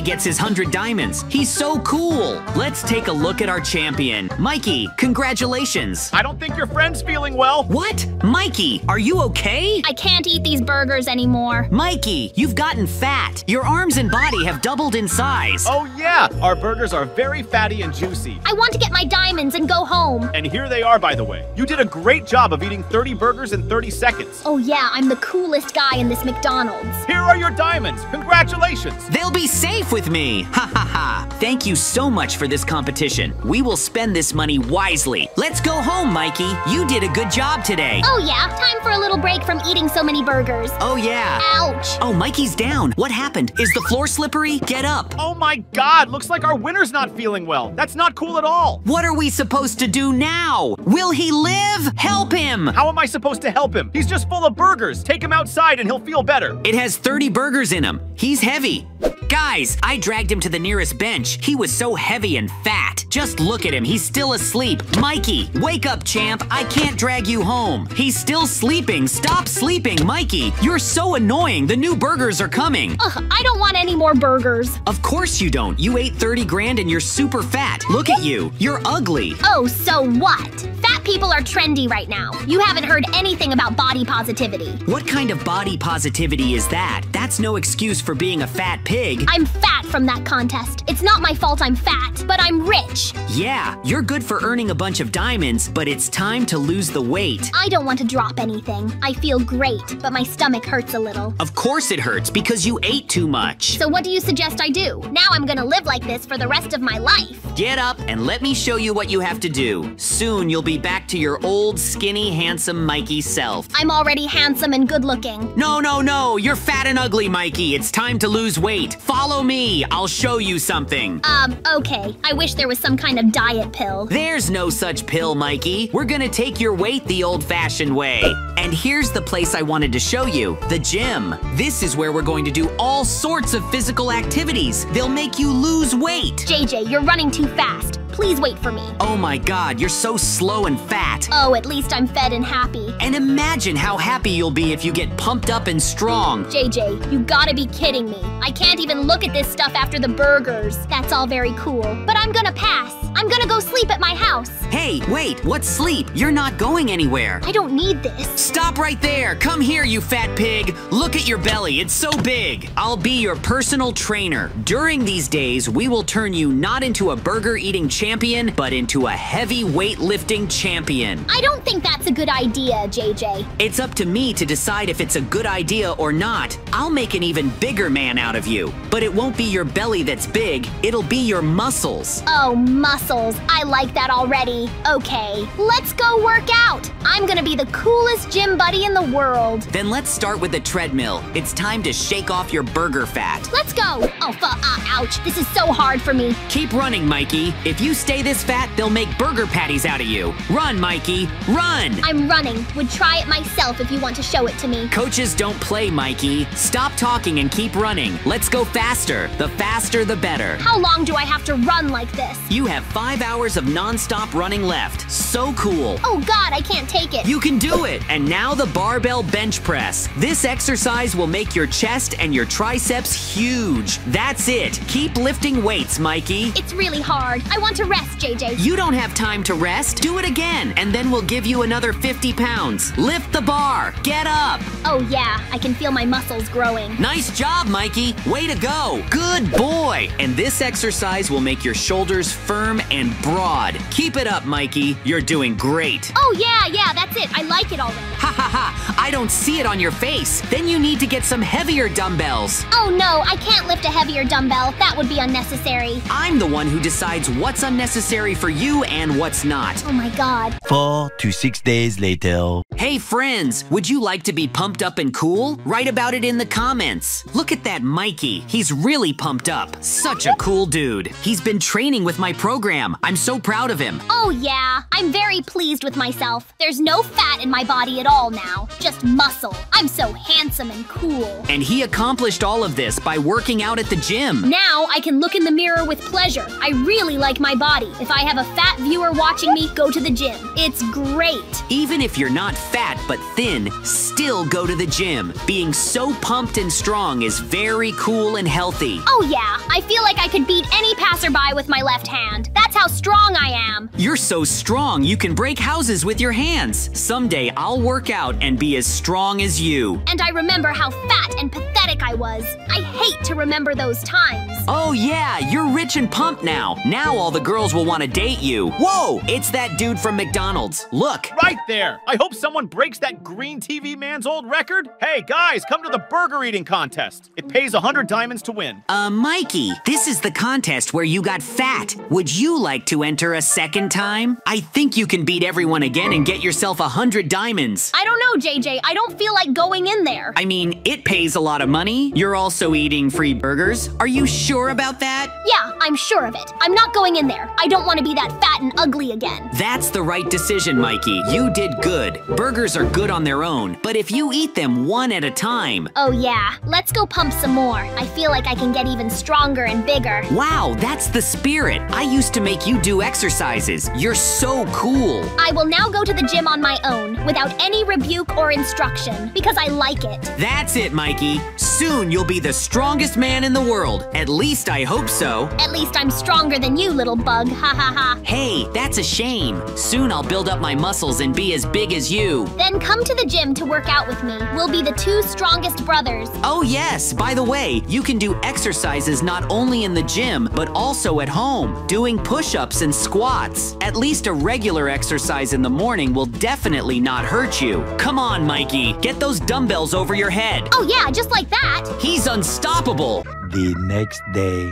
gets his 100 diamonds. He's so cool. Let's take a look at our champion. Mikey, congratulations. I don't think your friend's feeling well. What? Mikey, are you okay? I can't eat these burgers anymore. Mikey, you've gotten fat. Your arms and body have doubled in size. Oh yeah, our burgers are very fatty and juicy. I want to get my diamonds and go home. And here they are, by the way. You did a great job of eating 30 burgers in 30 seconds. Oh yeah, I'm the coolest guy in this McDonald's. Here are your diamonds. Congratulations. They'll be safe with me. Ha ha ha. Thank you so much for this competition. We will spend this money wisely. Let's go home, Mikey. You did a good job today. Oh yeah, time for a little break from eating so many burgers. Oh yeah. Ouch. Oh, Mikey's down. What happened? Is the floor slippery? Get up. Oh my god, looks like our winner's not feeling well. That's not cool at all. What are we supposed to do now? Will he live? Help him! How am I supposed to help him? He's just full of burgers. Take him outside and he'll feel better. It has 30 burgers in him. He's heavy. Guys, I dragged him to the nearest bench. He was so heavy and fat. Just look at him, he's still asleep. Mikey, wake up, champ. I can't drag you home. He's still sleeping. Stop sleeping, Mikey. You're so annoying. The new burgers are coming. Ugh, I don't want any more burgers. Of course you don't. You ate 30 grand and you're super fat. Look at you. You're ugly. Oh, so what? Fat people are trendy right now. You haven't heard anything about body positivity. What kind of body positivity is that? That's no excuse for being a fat pig. I'm fat from that contest. It's not my fault I'm fat, but I'm rich. Yeah, you're good for earning a bunch of diamonds, but it's time to lose the weight. I don't want to drop anything. I feel great, but my stomach hurts a little. Of course it hurts because you ate too much. So what do you suggest I do? Now I'm gonna live like this for the rest of my life. Get up and let me show you what you have to do. Soon you'll be back to your old, skinny, handsome Mikey self. I'm already handsome and good looking. No, no, no, you're fat and ugly, Mikey. It's time to lose weight. Follow me, I'll show you something. Um, okay. I wish there was some kind of diet pill. There's no such pill, Mikey. We're gonna take your weight the old fashioned way. And here's the place I wanted to show you the gym. This is where we're going to do all sorts of physical activities. They'll make you lose weight. JJ, you're running too fast. Please wait for me. Oh my god, you're so slow and fat. Oh, at least I'm fed and happy. And imagine how happy you'll be if you get pumped up and strong. JJ, you gotta be kidding me. I can't even look at this stuff after the burgers. That's all very cool, but I'm gonna pass. I'm gonna go sleep at my house. Hey, wait, what's sleep? You're not going anywhere. I don't need this. Stop right there. Come here, you fat pig. Look at your belly, it's so big. I'll be your personal trainer. During these days, we will turn you not into a burger eating champion, but into a heavy weightlifting champion. I don't think that's a good idea, JJ. It's up to me to decide if it's a good idea or not. I'll make an even bigger man out of you. But it won't be your belly that's big, it'll be your muscles. Oh, muscles. I like that already. Okay, let's go work out. I'm gonna be the coolest gym buddy in the world. Then let's start with the treadmill. It's time to shake off your burger fat. Let's go. Oh, uh, ouch. This is so hard for me. Keep running, Mikey. If you stay this fat, they'll make burger patties out of you. Run, Mikey. Run! I'm running. Would try it myself if you want to show it to me. Coaches don't play, Mikey. Stop talking and keep running. Let's go faster. The faster, the better. How long do I have to run like this? You have five hours of non-stop running left. So cool. Oh god, I can't take it. You can do it! And now the barbell bench press. This exercise will make your chest and your triceps huge. That's it. Keep lifting weights, Mikey. It's really hard. I want to rest, JJ. You don't have time to rest. Do it again, and then we'll give you another 50 pounds. Lift the bar. Get up. Oh yeah, I can feel my muscles growing. Nice job, Mikey. Way to go. Good boy. And this exercise will make your shoulders firm and broad. Keep it up, Mikey. You're doing great. Oh yeah, yeah, that's it. I like it already. Ha ha ha! I don't see it on your face. Then you need to get some heavier dumbbells. Oh no, I can't lift a heavier dumbbell. That would be unnecessary. I'm the one who decides what's unnecessary for you and what's not. Oh my god. Four to six days later. Hey friends, would you like to be pumped up and cool? Write about it in the comments. Look at that Mikey. He's really pumped up. Such a cool dude. He's been training with my program. I'm so proud of him. Oh yeah, I'm very pleased with myself. There's no fat in my body at all now. Just just muscle. I'm so handsome and cool. And he accomplished all of this by working out at the gym. Now I can look in the mirror with pleasure. I really like my body. If I have a fat viewer watching me, go to the gym. It's great. Even if you're not fat but thin, still go to the gym. Being so pumped and strong is very cool and healthy. Oh yeah, I feel like I could beat any passerby with my left hand. That's how strong I am. You're so strong you can break houses with your hands. Someday I'll work out and be as strong as you. And I remember how fat and pathetic I was. I hate to remember those times. Oh yeah, you're rich and pumped now. Now all the girls will want to date you. Whoa, it's that dude from McDonald's. Look. Right there. I hope someone breaks that green TV man's old record. Hey, guys, come to the burger eating contest. It pays 100 diamonds to win. Uh, Mikey, this is the contest where you got fat. Would you like to enter a second time? I think you can beat everyone again and get yourself a hundred diamonds. I don't know, JJ. I don't feel like going in there. I mean, it pays a lot of money. You're also eating free burgers. Are you sure about that? Yeah, I'm sure of it. I'm not going in there. I don't want to be that fat and ugly again. That's the right decision, Mikey. You did good. Burgers are good on their own, but if you eat them one at a time. Oh, yeah. Let's go pump some more. I feel like I can get even stronger and bigger. Wow, that's the spirit. I used to make you do exercises. You're so cool. I will now go to the gym on my own without any rebuke or instruction because I like it. That's it, Mikey. Soon you'll be the strongest man in the world. At least I hope so. At least I'm stronger than you, little bug. Ha ha ha. Hey, that's a shame. Soon I'll build up my muscles and be as big as you. Then come to the gym to work out with me. We'll be the two strongest brothers. Oh, yes. By the way, you can do exercises not only in the gym, but also at home, doing push ups and squats. At least a regular exercise in the morning will definitely not hurt you. Come on, Mikey. Get those dumbbells over your head. Oh, yeah, just like that. He's unstoppable. The next day.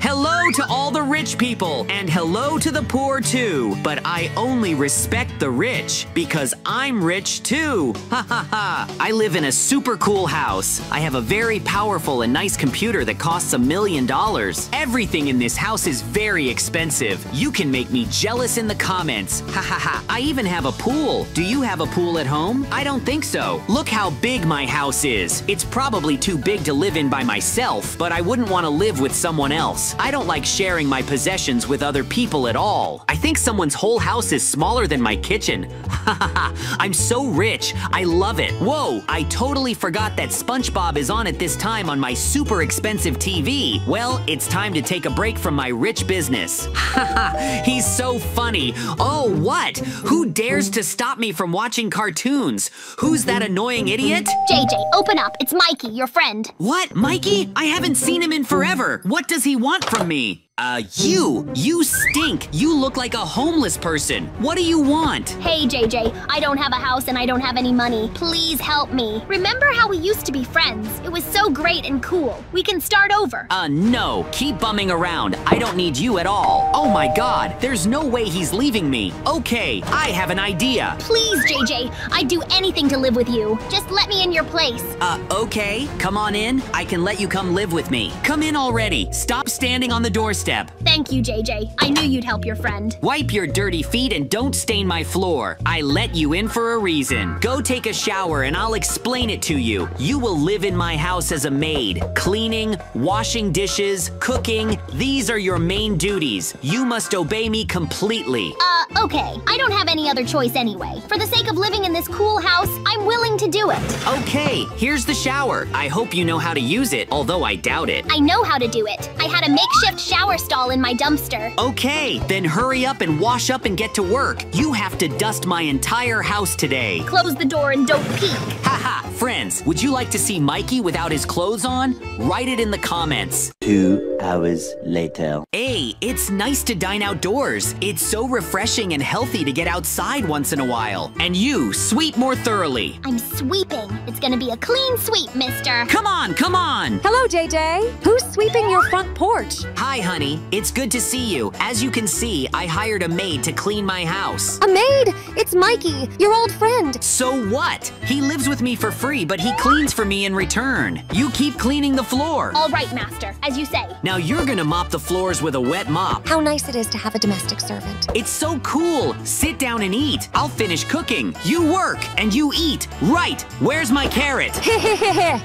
Hello to all the rich people, and hello to the poor too. But I only respect the rich because I'm rich too. Ha ha ha. I live in a super cool house. I have a very powerful and nice computer that costs a million dollars. Everything in this house is very expensive. You can make me jealous in the comments. Ha ha ha. I even have a pool. Do you have a pool at home? I don't think so. Look how big my house is. It's probably too big to live in by myself, but I wouldn't want to live with someone else. I don't like sharing my possessions with other people at all. I think someone's whole house is smaller than my kitchen. I'm so rich. I love it. Whoa, I totally forgot that SpongeBob is on at this time on my super expensive TV. Well, it's time to take a break from my rich business. He's so funny. Oh, what? Who dares to stop me from watching cartoons? Who's that annoying idiot? JJ, open up. It's Mikey, your friend. What, Mikey? I haven't seen him in forever. What does he want from me? Uh, you! You stink! You look like a homeless person! What do you want? Hey, JJ, I don't have a house and I don't have any money. Please help me. Remember how we used to be friends? It was so great and cool. We can start over. Uh, no. Keep bumming around. I don't need you at all. Oh my god, there's no way he's leaving me. Okay, I have an idea. Please, JJ, I'd do anything to live with you. Just let me in your place. Uh, okay. Come on in. I can let you come live with me. Come in already. Stop standing on the doorstep. Thank you, JJ. I knew you'd help your friend. Wipe your dirty feet and don't stain my floor. I let you in for a reason. Go take a shower and I'll explain it to you. You will live in my house as a maid. Cleaning, washing dishes, cooking, these are your main duties. You must obey me completely. Uh, okay. I don't have any other choice anyway. For the sake of living in this cool house, I'm willing to do it. Okay, here's the shower. I hope you know how to use it, although I doubt it. I know how to do it. I had a makeshift shower stall in my dumpster. Okay, then hurry up and wash up and get to work. You have to dust my entire house today. Close the door and don't peek. Haha, friends, would you like to see Mikey without his clothes on? Write it in the comments. Two hours later. Hey, it's nice to dine outdoors. It's so refreshing and healthy to get outside once in a while. And you, sweep more thoroughly. I'm sweeping. It's gonna be a clean sweep, mister. Come on, come on! Hello, JJ. Who's sweeping your front porch. Hi, honey. It's good to see you. As you can see, I hired a maid to clean my house. A maid! It's Mikey, your old friend. So what? He lives with me for free, but he cleans for me in return. You keep cleaning the floor. All right, master, as you say. Now you're gonna mop the floors with a wet mop. How nice it is to have a domestic servant. It's so cool. Sit down and eat. I'll finish cooking. You work and you eat. Right. Where's my carrot?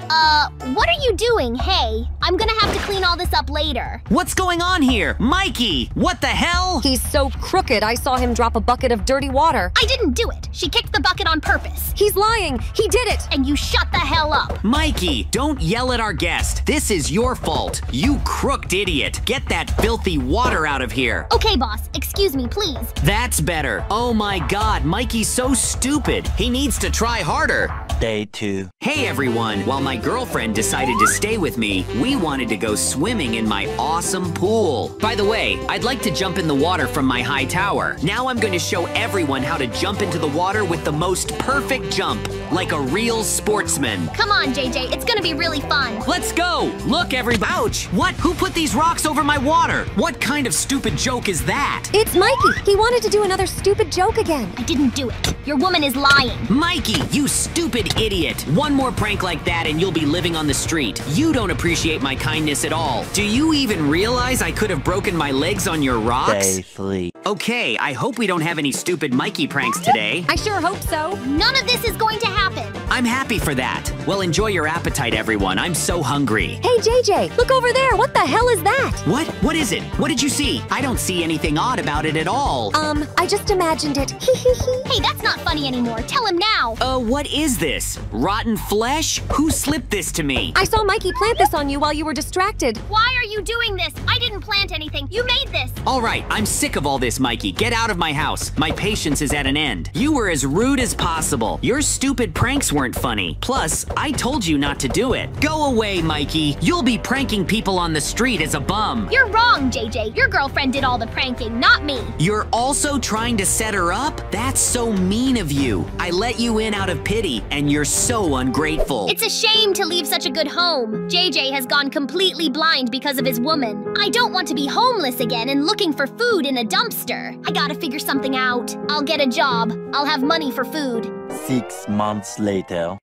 uh, what are you doing? Hey, I'm gonna have to clean all this up later. What's going on here? Mikey, what the hell? He's so crooked, I saw him drop a bucket of dirty water. I didn't do it. She kicked the bucket on purpose. He's lying. He did it. And you shut the hell up. Mikey, don't yell at our guest. This is your fault. You crooked idiot. Get that filthy water out of here. Okay, boss. Excuse me, please. That's better. Oh my god, Mikey's so stupid. He needs to try harder. Day two. Hey everyone, while my girlfriend decided to stay with me, we wanted to go swimming in my awesome pool. By the way, I'd like to jump in the water from my high tower. Now I'm going to show everyone how to jump into the water with the most perfect jump, like a real sportsman. Come on, JJ, it's gonna be really fun. Let's go! Look, everybody. Ouch! What? Who put these rocks over my water? What kind of stupid joke is that? It's Mikey. He wanted to do another stupid joke again. I didn't do it. Your woman is lying. Mikey, you stupid idiot. One more prank like that and you'll be living on the street. You don't appreciate my kindness at all. Do you even realize I could have broken my legs on your rocks? Safely. Okay, I hope we don't have any stupid Mikey pranks today. I sure hope so. None of this is going to happen. I'm happy for that. Well, enjoy your appetite, everyone. I'm so hungry. Hey, JJ, look over there. What the hell is that? What? What is it? What did you see? I don't see anything odd about it at all. Um, I just imagined it. Hee hee hee. Hey, that's not funny anymore. Tell him now. Uh, what is this? Rotten flesh? Who slipped this to me? I saw Mikey plant this on you while you were distracted. Why are you doing this? I didn't plant anything. You made this. All right, I'm sick of all this, Mikey. Get out of my house. My patience is at an end. You were as rude as possible. Your stupid pranks weren't funny. Plus, I told you not to do it. Go away, Mikey. You'll be pranking people on the street as a bum. You're wrong, JJ. Your girlfriend did all the pranking, not me. You're also trying to set her up? That's so mean of you. I let you in out of pity, and you're so ungrateful. It's a shame to leave such a good home. JJ has gone completely blind because of his woman. I don't want to be homeless again and looking for food in a dumpster. I gotta figure something out. I'll get a job. I'll have money for food. Six months later.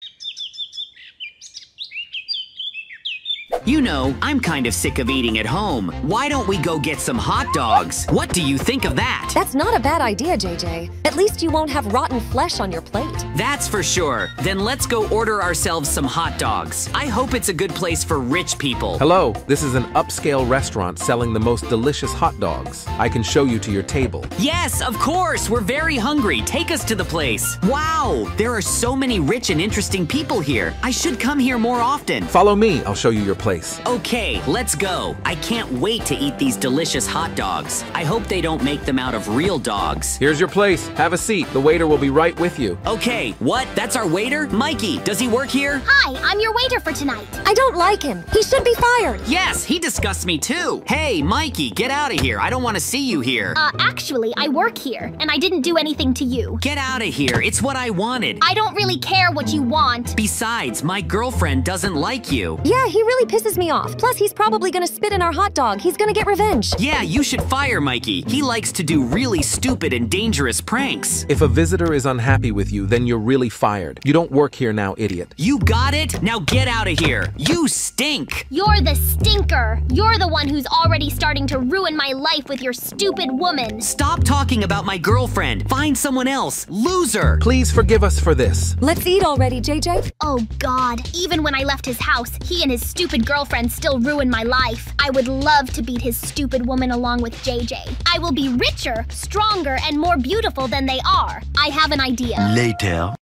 You know, I'm kind of sick of eating at home. Why don't we go get some hot dogs? What do you think of that? That's not a bad idea, JJ. At least you won't have rotten flesh on your plate. That's for sure. Then let's go order ourselves some hot dogs. I hope it's a good place for rich people. Hello, this is an upscale restaurant selling the most delicious hot dogs. I can show you to your table. Yes, of course. We're very hungry. Take us to the place. Wow, there are so many rich and interesting people here. I should come here more often. Follow me, I'll show you your place. Okay, let's go. I can't wait to eat these delicious hot dogs. I hope they don't make them out of real dogs. Here's your place. Have a seat. The waiter will be right with you. Okay, what? That's our waiter? Mikey, does he work here? Hi, I'm your waiter for tonight. I don't like him. He should be fired. Yes, he disgusts me too. Hey, Mikey, get out of here. I don't want to see you here. Uh, actually, I work here, and I didn't do anything to you. Get out of here. It's what I wanted. I don't really care what you want. Besides, my girlfriend doesn't like you. Yeah, he really pisses me off. Plus, he's probably gonna spit in our hot dog. He's gonna get revenge. Yeah, you should fire Mikey. He likes to do really stupid and dangerous pranks. If a visitor is unhappy with you, then you're really fired. You don't work here now, idiot. You got it? Now get out of here. You stink. You're the stinker. You're the one who's already starting to ruin my life with your stupid woman. Stop talking about my girlfriend. Find someone else. Loser. Please forgive us for this. Let's eat already, JJ. Oh, God. Even when I left his house, he and his stupid girlfriend still ruin my life. I would love to beat his stupid woman along with JJ. I will be richer, stronger, and more beautiful than they are. I have an idea. Later.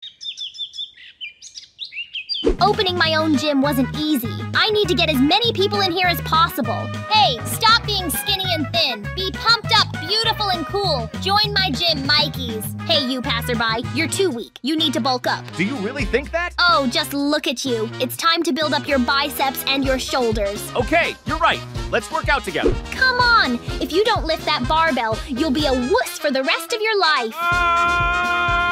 Opening my own gym wasn't easy. I need to get as many people in here as possible. Hey, stop being skinny and thin. Be pumped up, beautiful and cool. Join my gym, Mikey's. Hey, you passerby, you're too weak. You need to bulk up. Do you really think that? Oh, just look at you. It's time to build up your biceps and your shoulders. Okay, you're right. Let's work out together. Come on! If you don't lift that barbell, you'll be a wuss for the rest of your life. Ah!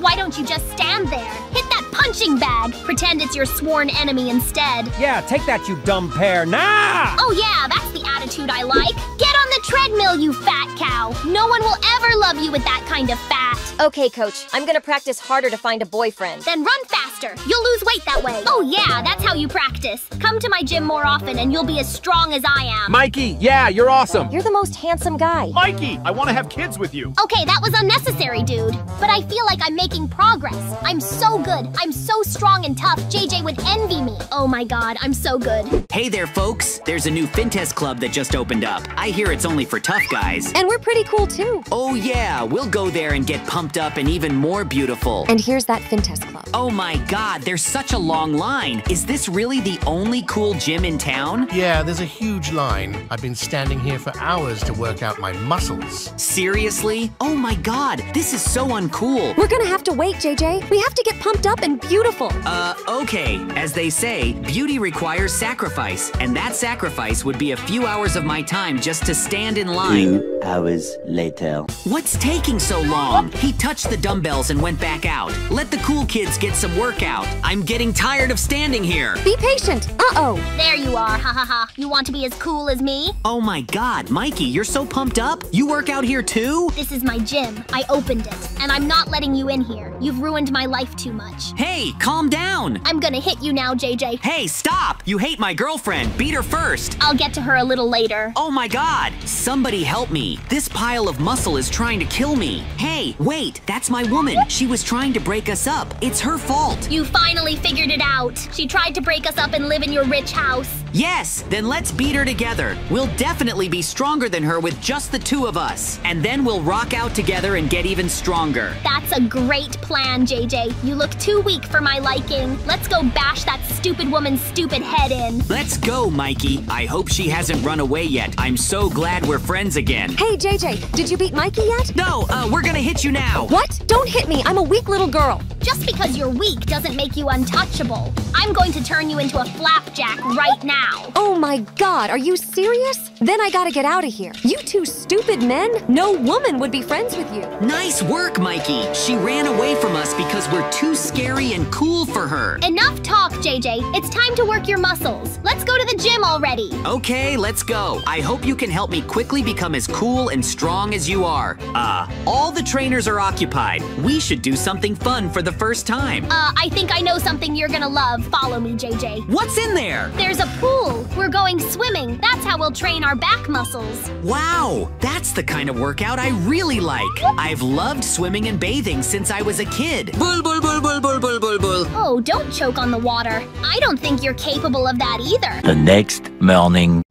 Why don't you just stand there? Hit that punching bag. Pretend it's your sworn enemy instead. Yeah, take that, you dumb pair. Nah! Oh yeah, that's the attitude I like. Get on the treadmill, you fat cow. No one will ever love you with that kind of fat. Okay, coach. I'm gonna practice harder to find a boyfriend. Then run faster. You'll lose weight that way. Oh yeah, that's how you practice. Come to my gym more often and you'll be as strong as I am. Mikey, yeah, you're awesome. You're the most handsome guy. Mikey, I want to have kids with you. Okay, that was unnecessary, dude. But I feel like I'm making progress. I'm so good. I'm so strong and tough. JJ would envy me. Oh my god, I'm so good. Hey there, folks. There's a new fitness club that just opened up. I hear it's only for tough guys. And we're pretty cool too. Oh yeah, we'll go there and get pumped up and even more beautiful. And here's that fitness club. Oh my god, there's such a long line. Is this really the only cool gym in town? Yeah, there's a huge line. I've been standing here for hours to work out my muscles. Seriously? Oh my god, this is so uncool. We're gonna have to wait, JJ. We have to get pumped up and beautiful. Uh, okay. As they say, beauty requires sacrifice, and that sacrifice would be a few hours of my time just to stand in line. Two hours later. What's taking so long? He touched the dumbbells and went back out. Let the cool kids get some workout. I'm getting tired of standing here. Be patient. Uh-oh. There you are, ha ha ha. You want to be as cool as me? Oh my god, Mikey, you're so pumped up? You work out here too? This is my gym. I opened it, and I'm not letting you in here. You've ruined my life too much. Hey, calm down. I'm gonna hit you now, JJ. Hey, stop! You hate my girlfriend. Beat her first. I'll get to her a little later. Oh my god! Somebody help me. This pile of muscle is trying to kill me. Hey, wait, that's my woman. She was trying to break us up. It's her fault. You finally figured it out. She tried to break us up and live in your rich house. Yes, then let's beat her together. We'll definitely be stronger than her with just the two of us. And then we'll rock out together and get even stronger. That's a great plan, JJ. You look too weak for my liking. Let's go bash that stupid woman's stupid head in. Let's go, Mikey. I hope she hasn't run away yet. I'm so glad we're friends again. Hey, JJ, did you beat Mikey yet? No, uh, we're gonna hit you now. What? Don't hit me. I'm a weak little girl. Just because you're weak doesn't make you untouchable. I'm going to turn you into a flapjack right now. Oh my god, are you serious? Then I gotta get out of here. You two stupid men? No woman would be friends with you. Nice work, Mikey. She ran away from us because we're too scary and cool for her. Enough talk, JJ. It's time to work your muscles. Let's go to the gym already. Okay, let's go. I hope you can help me quickly become as cool and strong as you are. Uh, all the trainers are occupied. We should do something fun for the first time. Uh, I think I know something you're gonna love. Follow me, JJ. What's in there? There's a pool. We're going swimming. That's how we'll train our back muscles. Wow, that's the kind of workout I really like. I've loved swimming and bathing since I was a kid. Bull, bull, bull, bull, bull, bull, bull, bull. Oh, don't choke on the water. I don't think you're capable of that either. The next morning.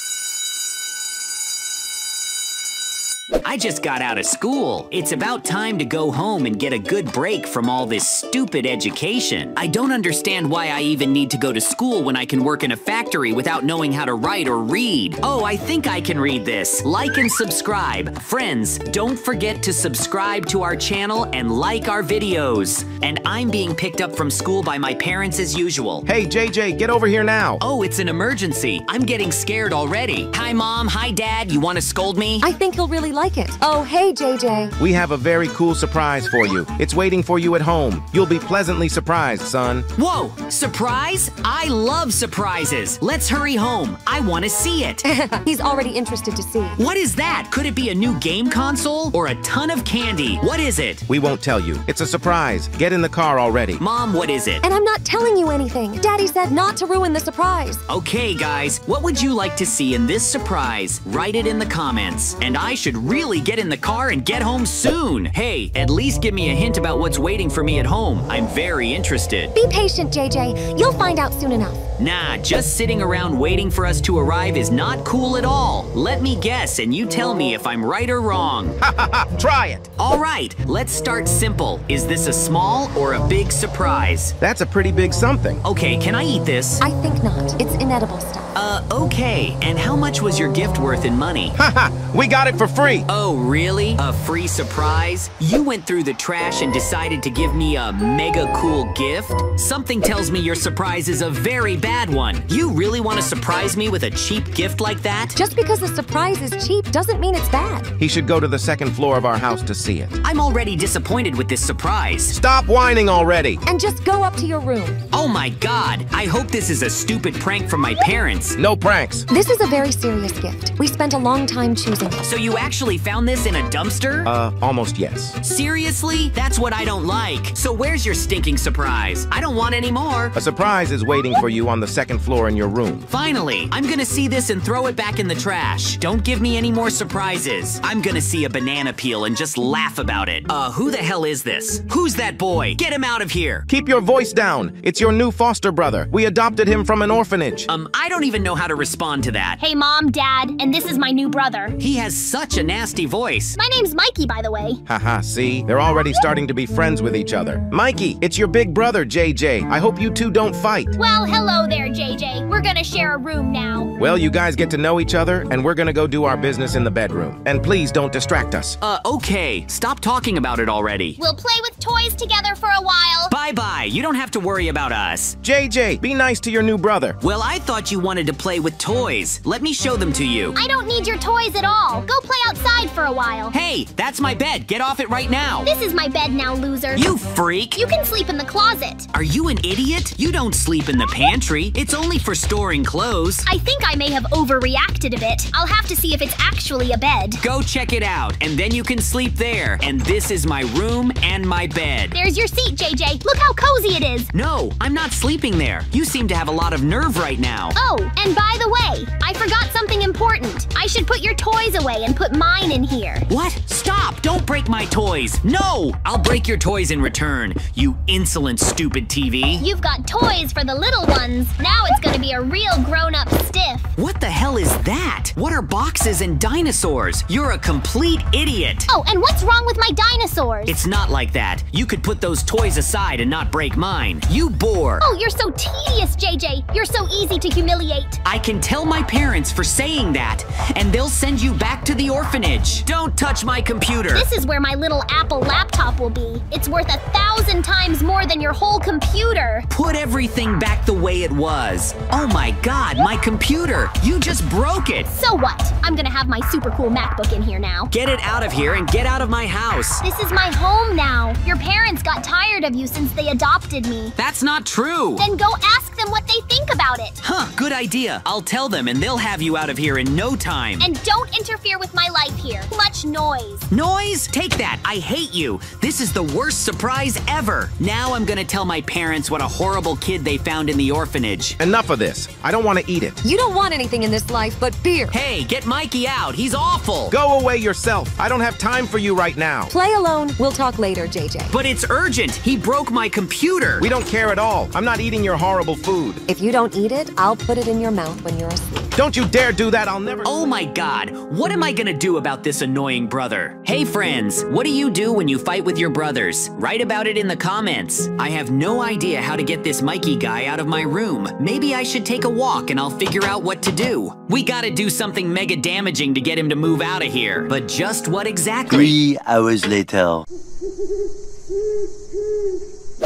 I just got out of school. It's about time to go home and get a good break from all this stupid education. I don't understand why I even need to go to school when I can work in a factory without knowing how to write or read. Oh, I think I can read this. Like and subscribe. Friends, don't forget to subscribe to our channel and like our videos. And I'm being picked up from school by my parents as usual. Hey, JJ, get over here now. Oh, it's an emergency. I'm getting scared already. Hi, Mom. Hi, Dad. You want to scold me? I think you'll really like it. Oh, hey, JJ. We have a very cool surprise for you. It's waiting for you at home. You'll be pleasantly surprised, son. Whoa, surprise? I love surprises. Let's hurry home. I want to see it. He's already interested to see. What is that? Could it be a new game console or a ton of candy? What is it? We won't tell you. It's a surprise. Get in the car already. Mom, what is it? And I'm not telling you anything. Daddy said not to ruin the surprise. Okay, guys, what would you like to see in this surprise? Write it in the comments. And I should really get in the car and get home soon. Hey, at least give me a hint about what's waiting for me at home. I'm very interested. Be patient, JJ. You'll find out soon enough. Nah, just sitting around waiting for us to arrive is not cool at all. Let me guess and you tell me if I'm right or wrong. Ha ha ha! Try it! All right, let's start simple. Is this a small or a big surprise? That's a pretty big something. Okay, can I eat this? I think not. It's inedible stuff. Uh, okay. And how much was your gift worth in money? Ha ha! We got it for free! Oh, really? A free surprise? You went through the trash and decided to give me a mega cool gift? Something tells me your surprise is a very bad one. You really want to surprise me with a cheap gift like that? Just because the surprise is cheap doesn't mean it's bad. He should go to the second floor of our house to see it. I'm already disappointed with this surprise. Stop whining already! And just go up to your room. Oh my god, I hope this is a stupid prank from my parents. No pranks. This is a very serious gift. We spent a long time choosing it. So you actually found this in a dumpster? Uh, almost yes. Seriously? That's what I don't like. So where's your stinking surprise? I don't want any more. A surprise is waiting for you on the second floor in your room. Finally, I'm gonna see this and throw it back in the trash. Don't give me any more surprises. I'm gonna see a banana peel and just laugh about it. Uh, who the hell is this? Who's that boy? Get him out of here. Keep your voice down. It's your new foster brother. We adopted him from an orphanage. Um, I don't even know how to respond to that. Hey, Mom, Dad, and this is my new brother. He has such a nasty voice. My name's Mikey, by the way. Haha, see? They're already starting to be friends with each other. Mikey, it's your big brother, JJ. I hope you two don't fight. Well, hello there, JJ. We're gonna share a room now. Well, you guys get to know each other, and we're gonna go do our business in the bedroom. And please don't distract us. Uh, okay. Stop talking about it already. We'll play with toys together for a while. Bye-bye. You don't have to worry about us. JJ, be nice to your new brother. Well, I thought you wanted to play with toys. Let me show them to you. I don't need your toys at all. Go play outside for a while. Hey, that's my bed. Get off it right now. This is my bed now, loser. You freak. You can sleep in the closet. Are you an idiot? You don't sleep in the pantry. It's only for storing clothes. I think I may have overreacted a bit. I'll have to see if it's actually a bed. Go check it out, and then you can sleep there. And this is my room and my bed. There's your seat, JJ. Look how cozy it is. No, I'm not sleeping there. You seem to have a lot of nerve right now. Oh, and by the way, I forgot something important. I should put your toys away and put mine in here. What? Stop! Don't break my toys! No! I'll break your toys in return, you insolent, stupid TV. You've got toys for the little ones. Now it's gonna be a real grown-up stiff. What the hell is that? What are boxes and dinosaurs? You're a complete idiot. Oh, and what's wrong with my dinosaurs? It's not like that. You could put those toys aside and not break mine. You bore. Oh, you're so tedious, JJ. You're so easy to humiliate. I can tell my parents for saying that, and they'll send you back to the orphanage. Don't touch my computer. This is where my little Apple laptop will be. It's worth a thousand times more than your whole computer. Put everything back the way it was. Oh my god, my computer. You just broke it. So what? I'm gonna have my super cool MacBook in here now. Get it out of here and get out of my house. This is my home now. Your parents got tired of you since they adopted me. That's not true. Then go ask them what they think about it. Huh, good idea. I'll tell them and they'll have you out of here in no time. And don't interfere with my life here. Too much noise. Noise? Take that. I hate you. This is the worst surprise ever. Now I'm gonna tell my parents what a horrible kid they found in the orphanage. Enough of this. I don't want to eat it. You don't want anything in this life but beer. Hey, get Mikey out. He's awful. Go away yourself. I don't have time for you right now. Play alone. We'll talk later, JJ. But it's urgent. He broke my computer. We don't care at all. I'm not eating your horrible food. If you don't eat it, I'll put it in your mouth when you're asleep. Don't you dare do that. I'll never. Oh my god. What am I gonna do about this annoying brother? Hey friends, what do you do when you fight with your brothers? Write about it in the comments. I have no idea how to get this Mikey guy out of my room. Maybe I should take a walk and I'll figure out what to do. We gotta do something mega damaging to get him to move out of here. But just what exactly? Three hours later.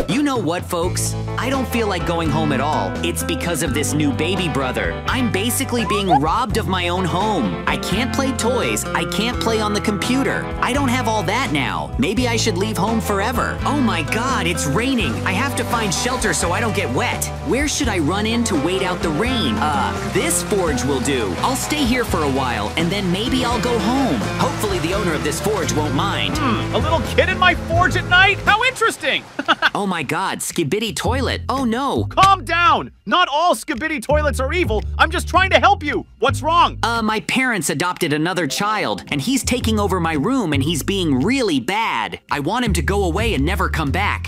You know what, folks? I don't feel like going home at all. It's because of this new baby brother. I'm basically being robbed of my own home. I can't play toys. I can't play on the computer. I don't have all that now. Maybe I should leave home forever. Oh my god, it's raining. I have to find shelter so I don't get wet. Where should I run in to wait out the rain? Uh, this forge will do. I'll stay here for a while and then maybe I'll go home. Hopefully the owner of this forge won't mind. Hmm, a little kid in my forge at night? How interesting! oh my god, Skibidi toilet. Oh no. Calm down! Not all Skibidi toilets are evil. I'm just trying to help you. What's wrong? Uh, my parents adopted another child, and he's taking over my room and he's being really bad. I want him to go away and never come back.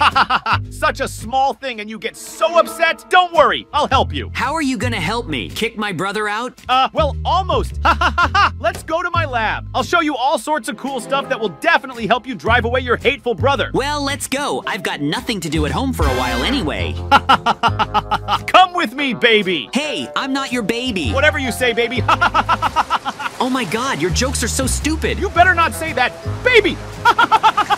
Such a small thing and you get so upset? Don't worry, I'll help you. How are you gonna help me? Kick my brother out? Uh, well, almost. Ha ha ha ha! Let's go to my lab. I'll show you all sorts of cool stuff that will definitely help you drive away your hateful brother. Well, let's go. I've got nothing to do at home for a while anyway. Come with me, baby. Hey, I'm not your baby. Whatever you say, baby. Oh my god, your jokes are so stupid. You better not say that. Baby!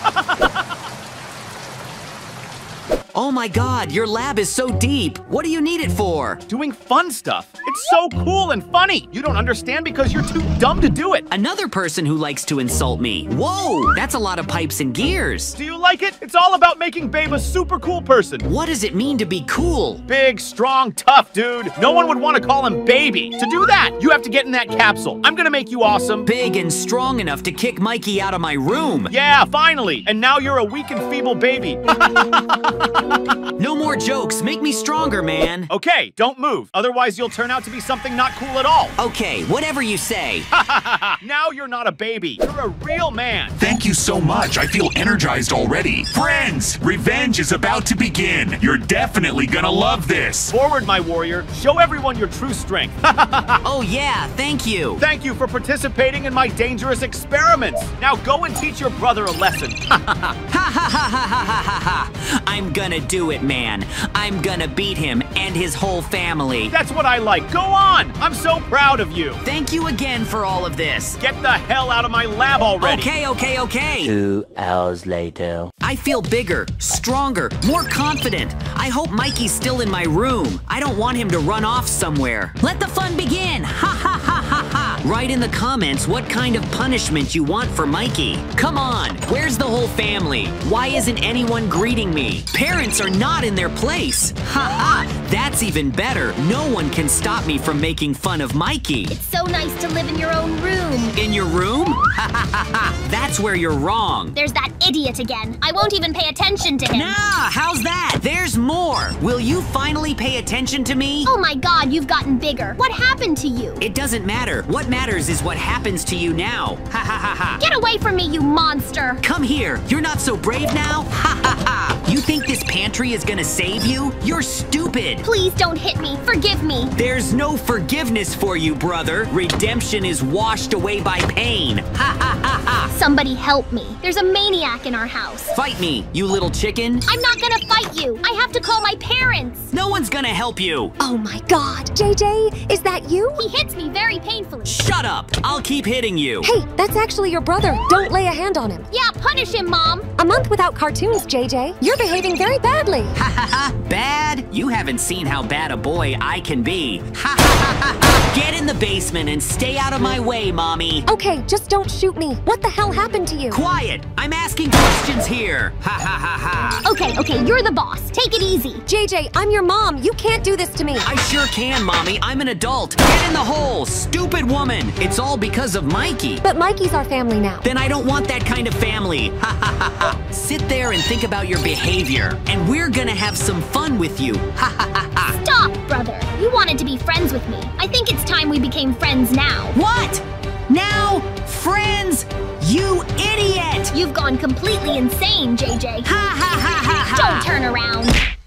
Oh my god, your lab is so deep. What do you need it for? Doing fun stuff. It's so cool and funny. You don't understand because you're too dumb to do it. Another person who likes to insult me. Whoa, that's a lot of pipes and gears. Do you like it? It's all about making Babe a super cool person. What does it mean to be cool? Big, strong, tough dude. No one would want to call him Baby. To do that, you have to get in that capsule. I'm gonna make you awesome. Big and strong enough to kick Mikey out of my room. Yeah, finally. And now you're a weak and feeble baby. no more jokes. Make me stronger, man. Okay, don't move. Otherwise, you'll turn out to be something not cool at all. Okay, whatever you say. now you're not a baby. You're a real man. Thank you so much. I feel energized already. Friends, revenge is about to begin. You're definitely gonna love this. Forward, my warrior. Show everyone your true strength. oh, yeah, thank you. Thank you for participating in my dangerous experiments. Now go and teach your brother a lesson. ha ha ha ha ha ha ha. I'm gonna do it, man. I'm gonna beat him and his whole family. That's what I like. Go on. I'm so proud of you. Thank you again for all of this. Get the hell out of my lab already. Okay, okay, okay. Two hours later. I feel bigger, stronger, more confident. I hope Mikey's still in my room. I don't want him to run off somewhere. Let the fun begin. Ha ha ha ha ha. Write in the comments what kind of punishment you want for Mikey. Come on, where's the whole family? Why isn't anyone greeting me? Parents are not in their place. Ha ha, that's even better. No one can stop me from making fun of Mikey. It's so nice to live in your own room. In your room? Ha ha ha ha, that's where you're wrong. There's that idiot again. I won't even pay attention to him. Nah, how's that? There's more. Will you finally pay attention to me? Oh my god, you've gotten bigger. What happened to you? It doesn't matter. What matters is what happens to you now. Ha ha ha ha. Get away from me, you monster. Come here. You're not so brave now? Ha ha ha. You think this pantry is gonna save you? You're stupid. Please don't hit me. Forgive me. There's no forgiveness for you, brother. Redemption is washed away by pain. Ha ha ha ha. Somebody help me. There's a maniac in our house. Fight me, you little chicken. I'm not gonna fight you. I have to call my parents. No one's gonna help you. Oh my god. JJ, is that you? He hits me very painfully. Shut up. I'll keep hitting you. Hey, that's actually your brother. Don't lay a hand on him. Yeah, punish him, Mom. A month without cartoons, JJ. You're behaving very badly. Ha ha ha. Bad? You haven't seen how bad a boy I can be. Ha ha ha ha. Get in the basement and stay out of my way, Mommy. Okay, just don't shoot me. What the hell happened to you? Quiet. I'm asking questions here. Ha ha ha ha. Okay, okay, you're the boss. Take it easy. JJ, I'm your mom. You can't do this to me. I sure can, Mommy. I'm an adult. Get in the hole, stupid woman. It's all because of Mikey. But Mikey's our family now. Then I don't want that kind of family. Ha ha ha ha. Sit there and think about your behavior, and we're gonna have some fun with you. Ha ha ha ha. Stop, brother. You wanted to be friends with me. I think it's time we became friends now. What? Now? Friends? You idiot! You've gone completely insane, JJ. Ha ha ha ha ha! Don't turn around.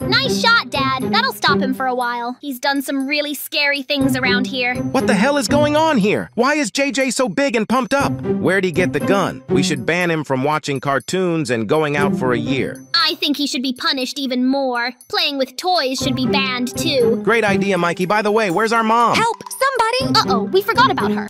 Nice shot, Dad. That'll stop him for a while. He's done some really scary things around here. What the hell is going on here? Why is JJ so big and pumped up? Where'd he get the gun? We should ban him from watching cartoons and going out for a year. I think he should be punished even more. Playing with toys should be banned too. Great idea, Mikey. By the way, where's our mom? Help! Somebody! Uh-oh, we forgot about her.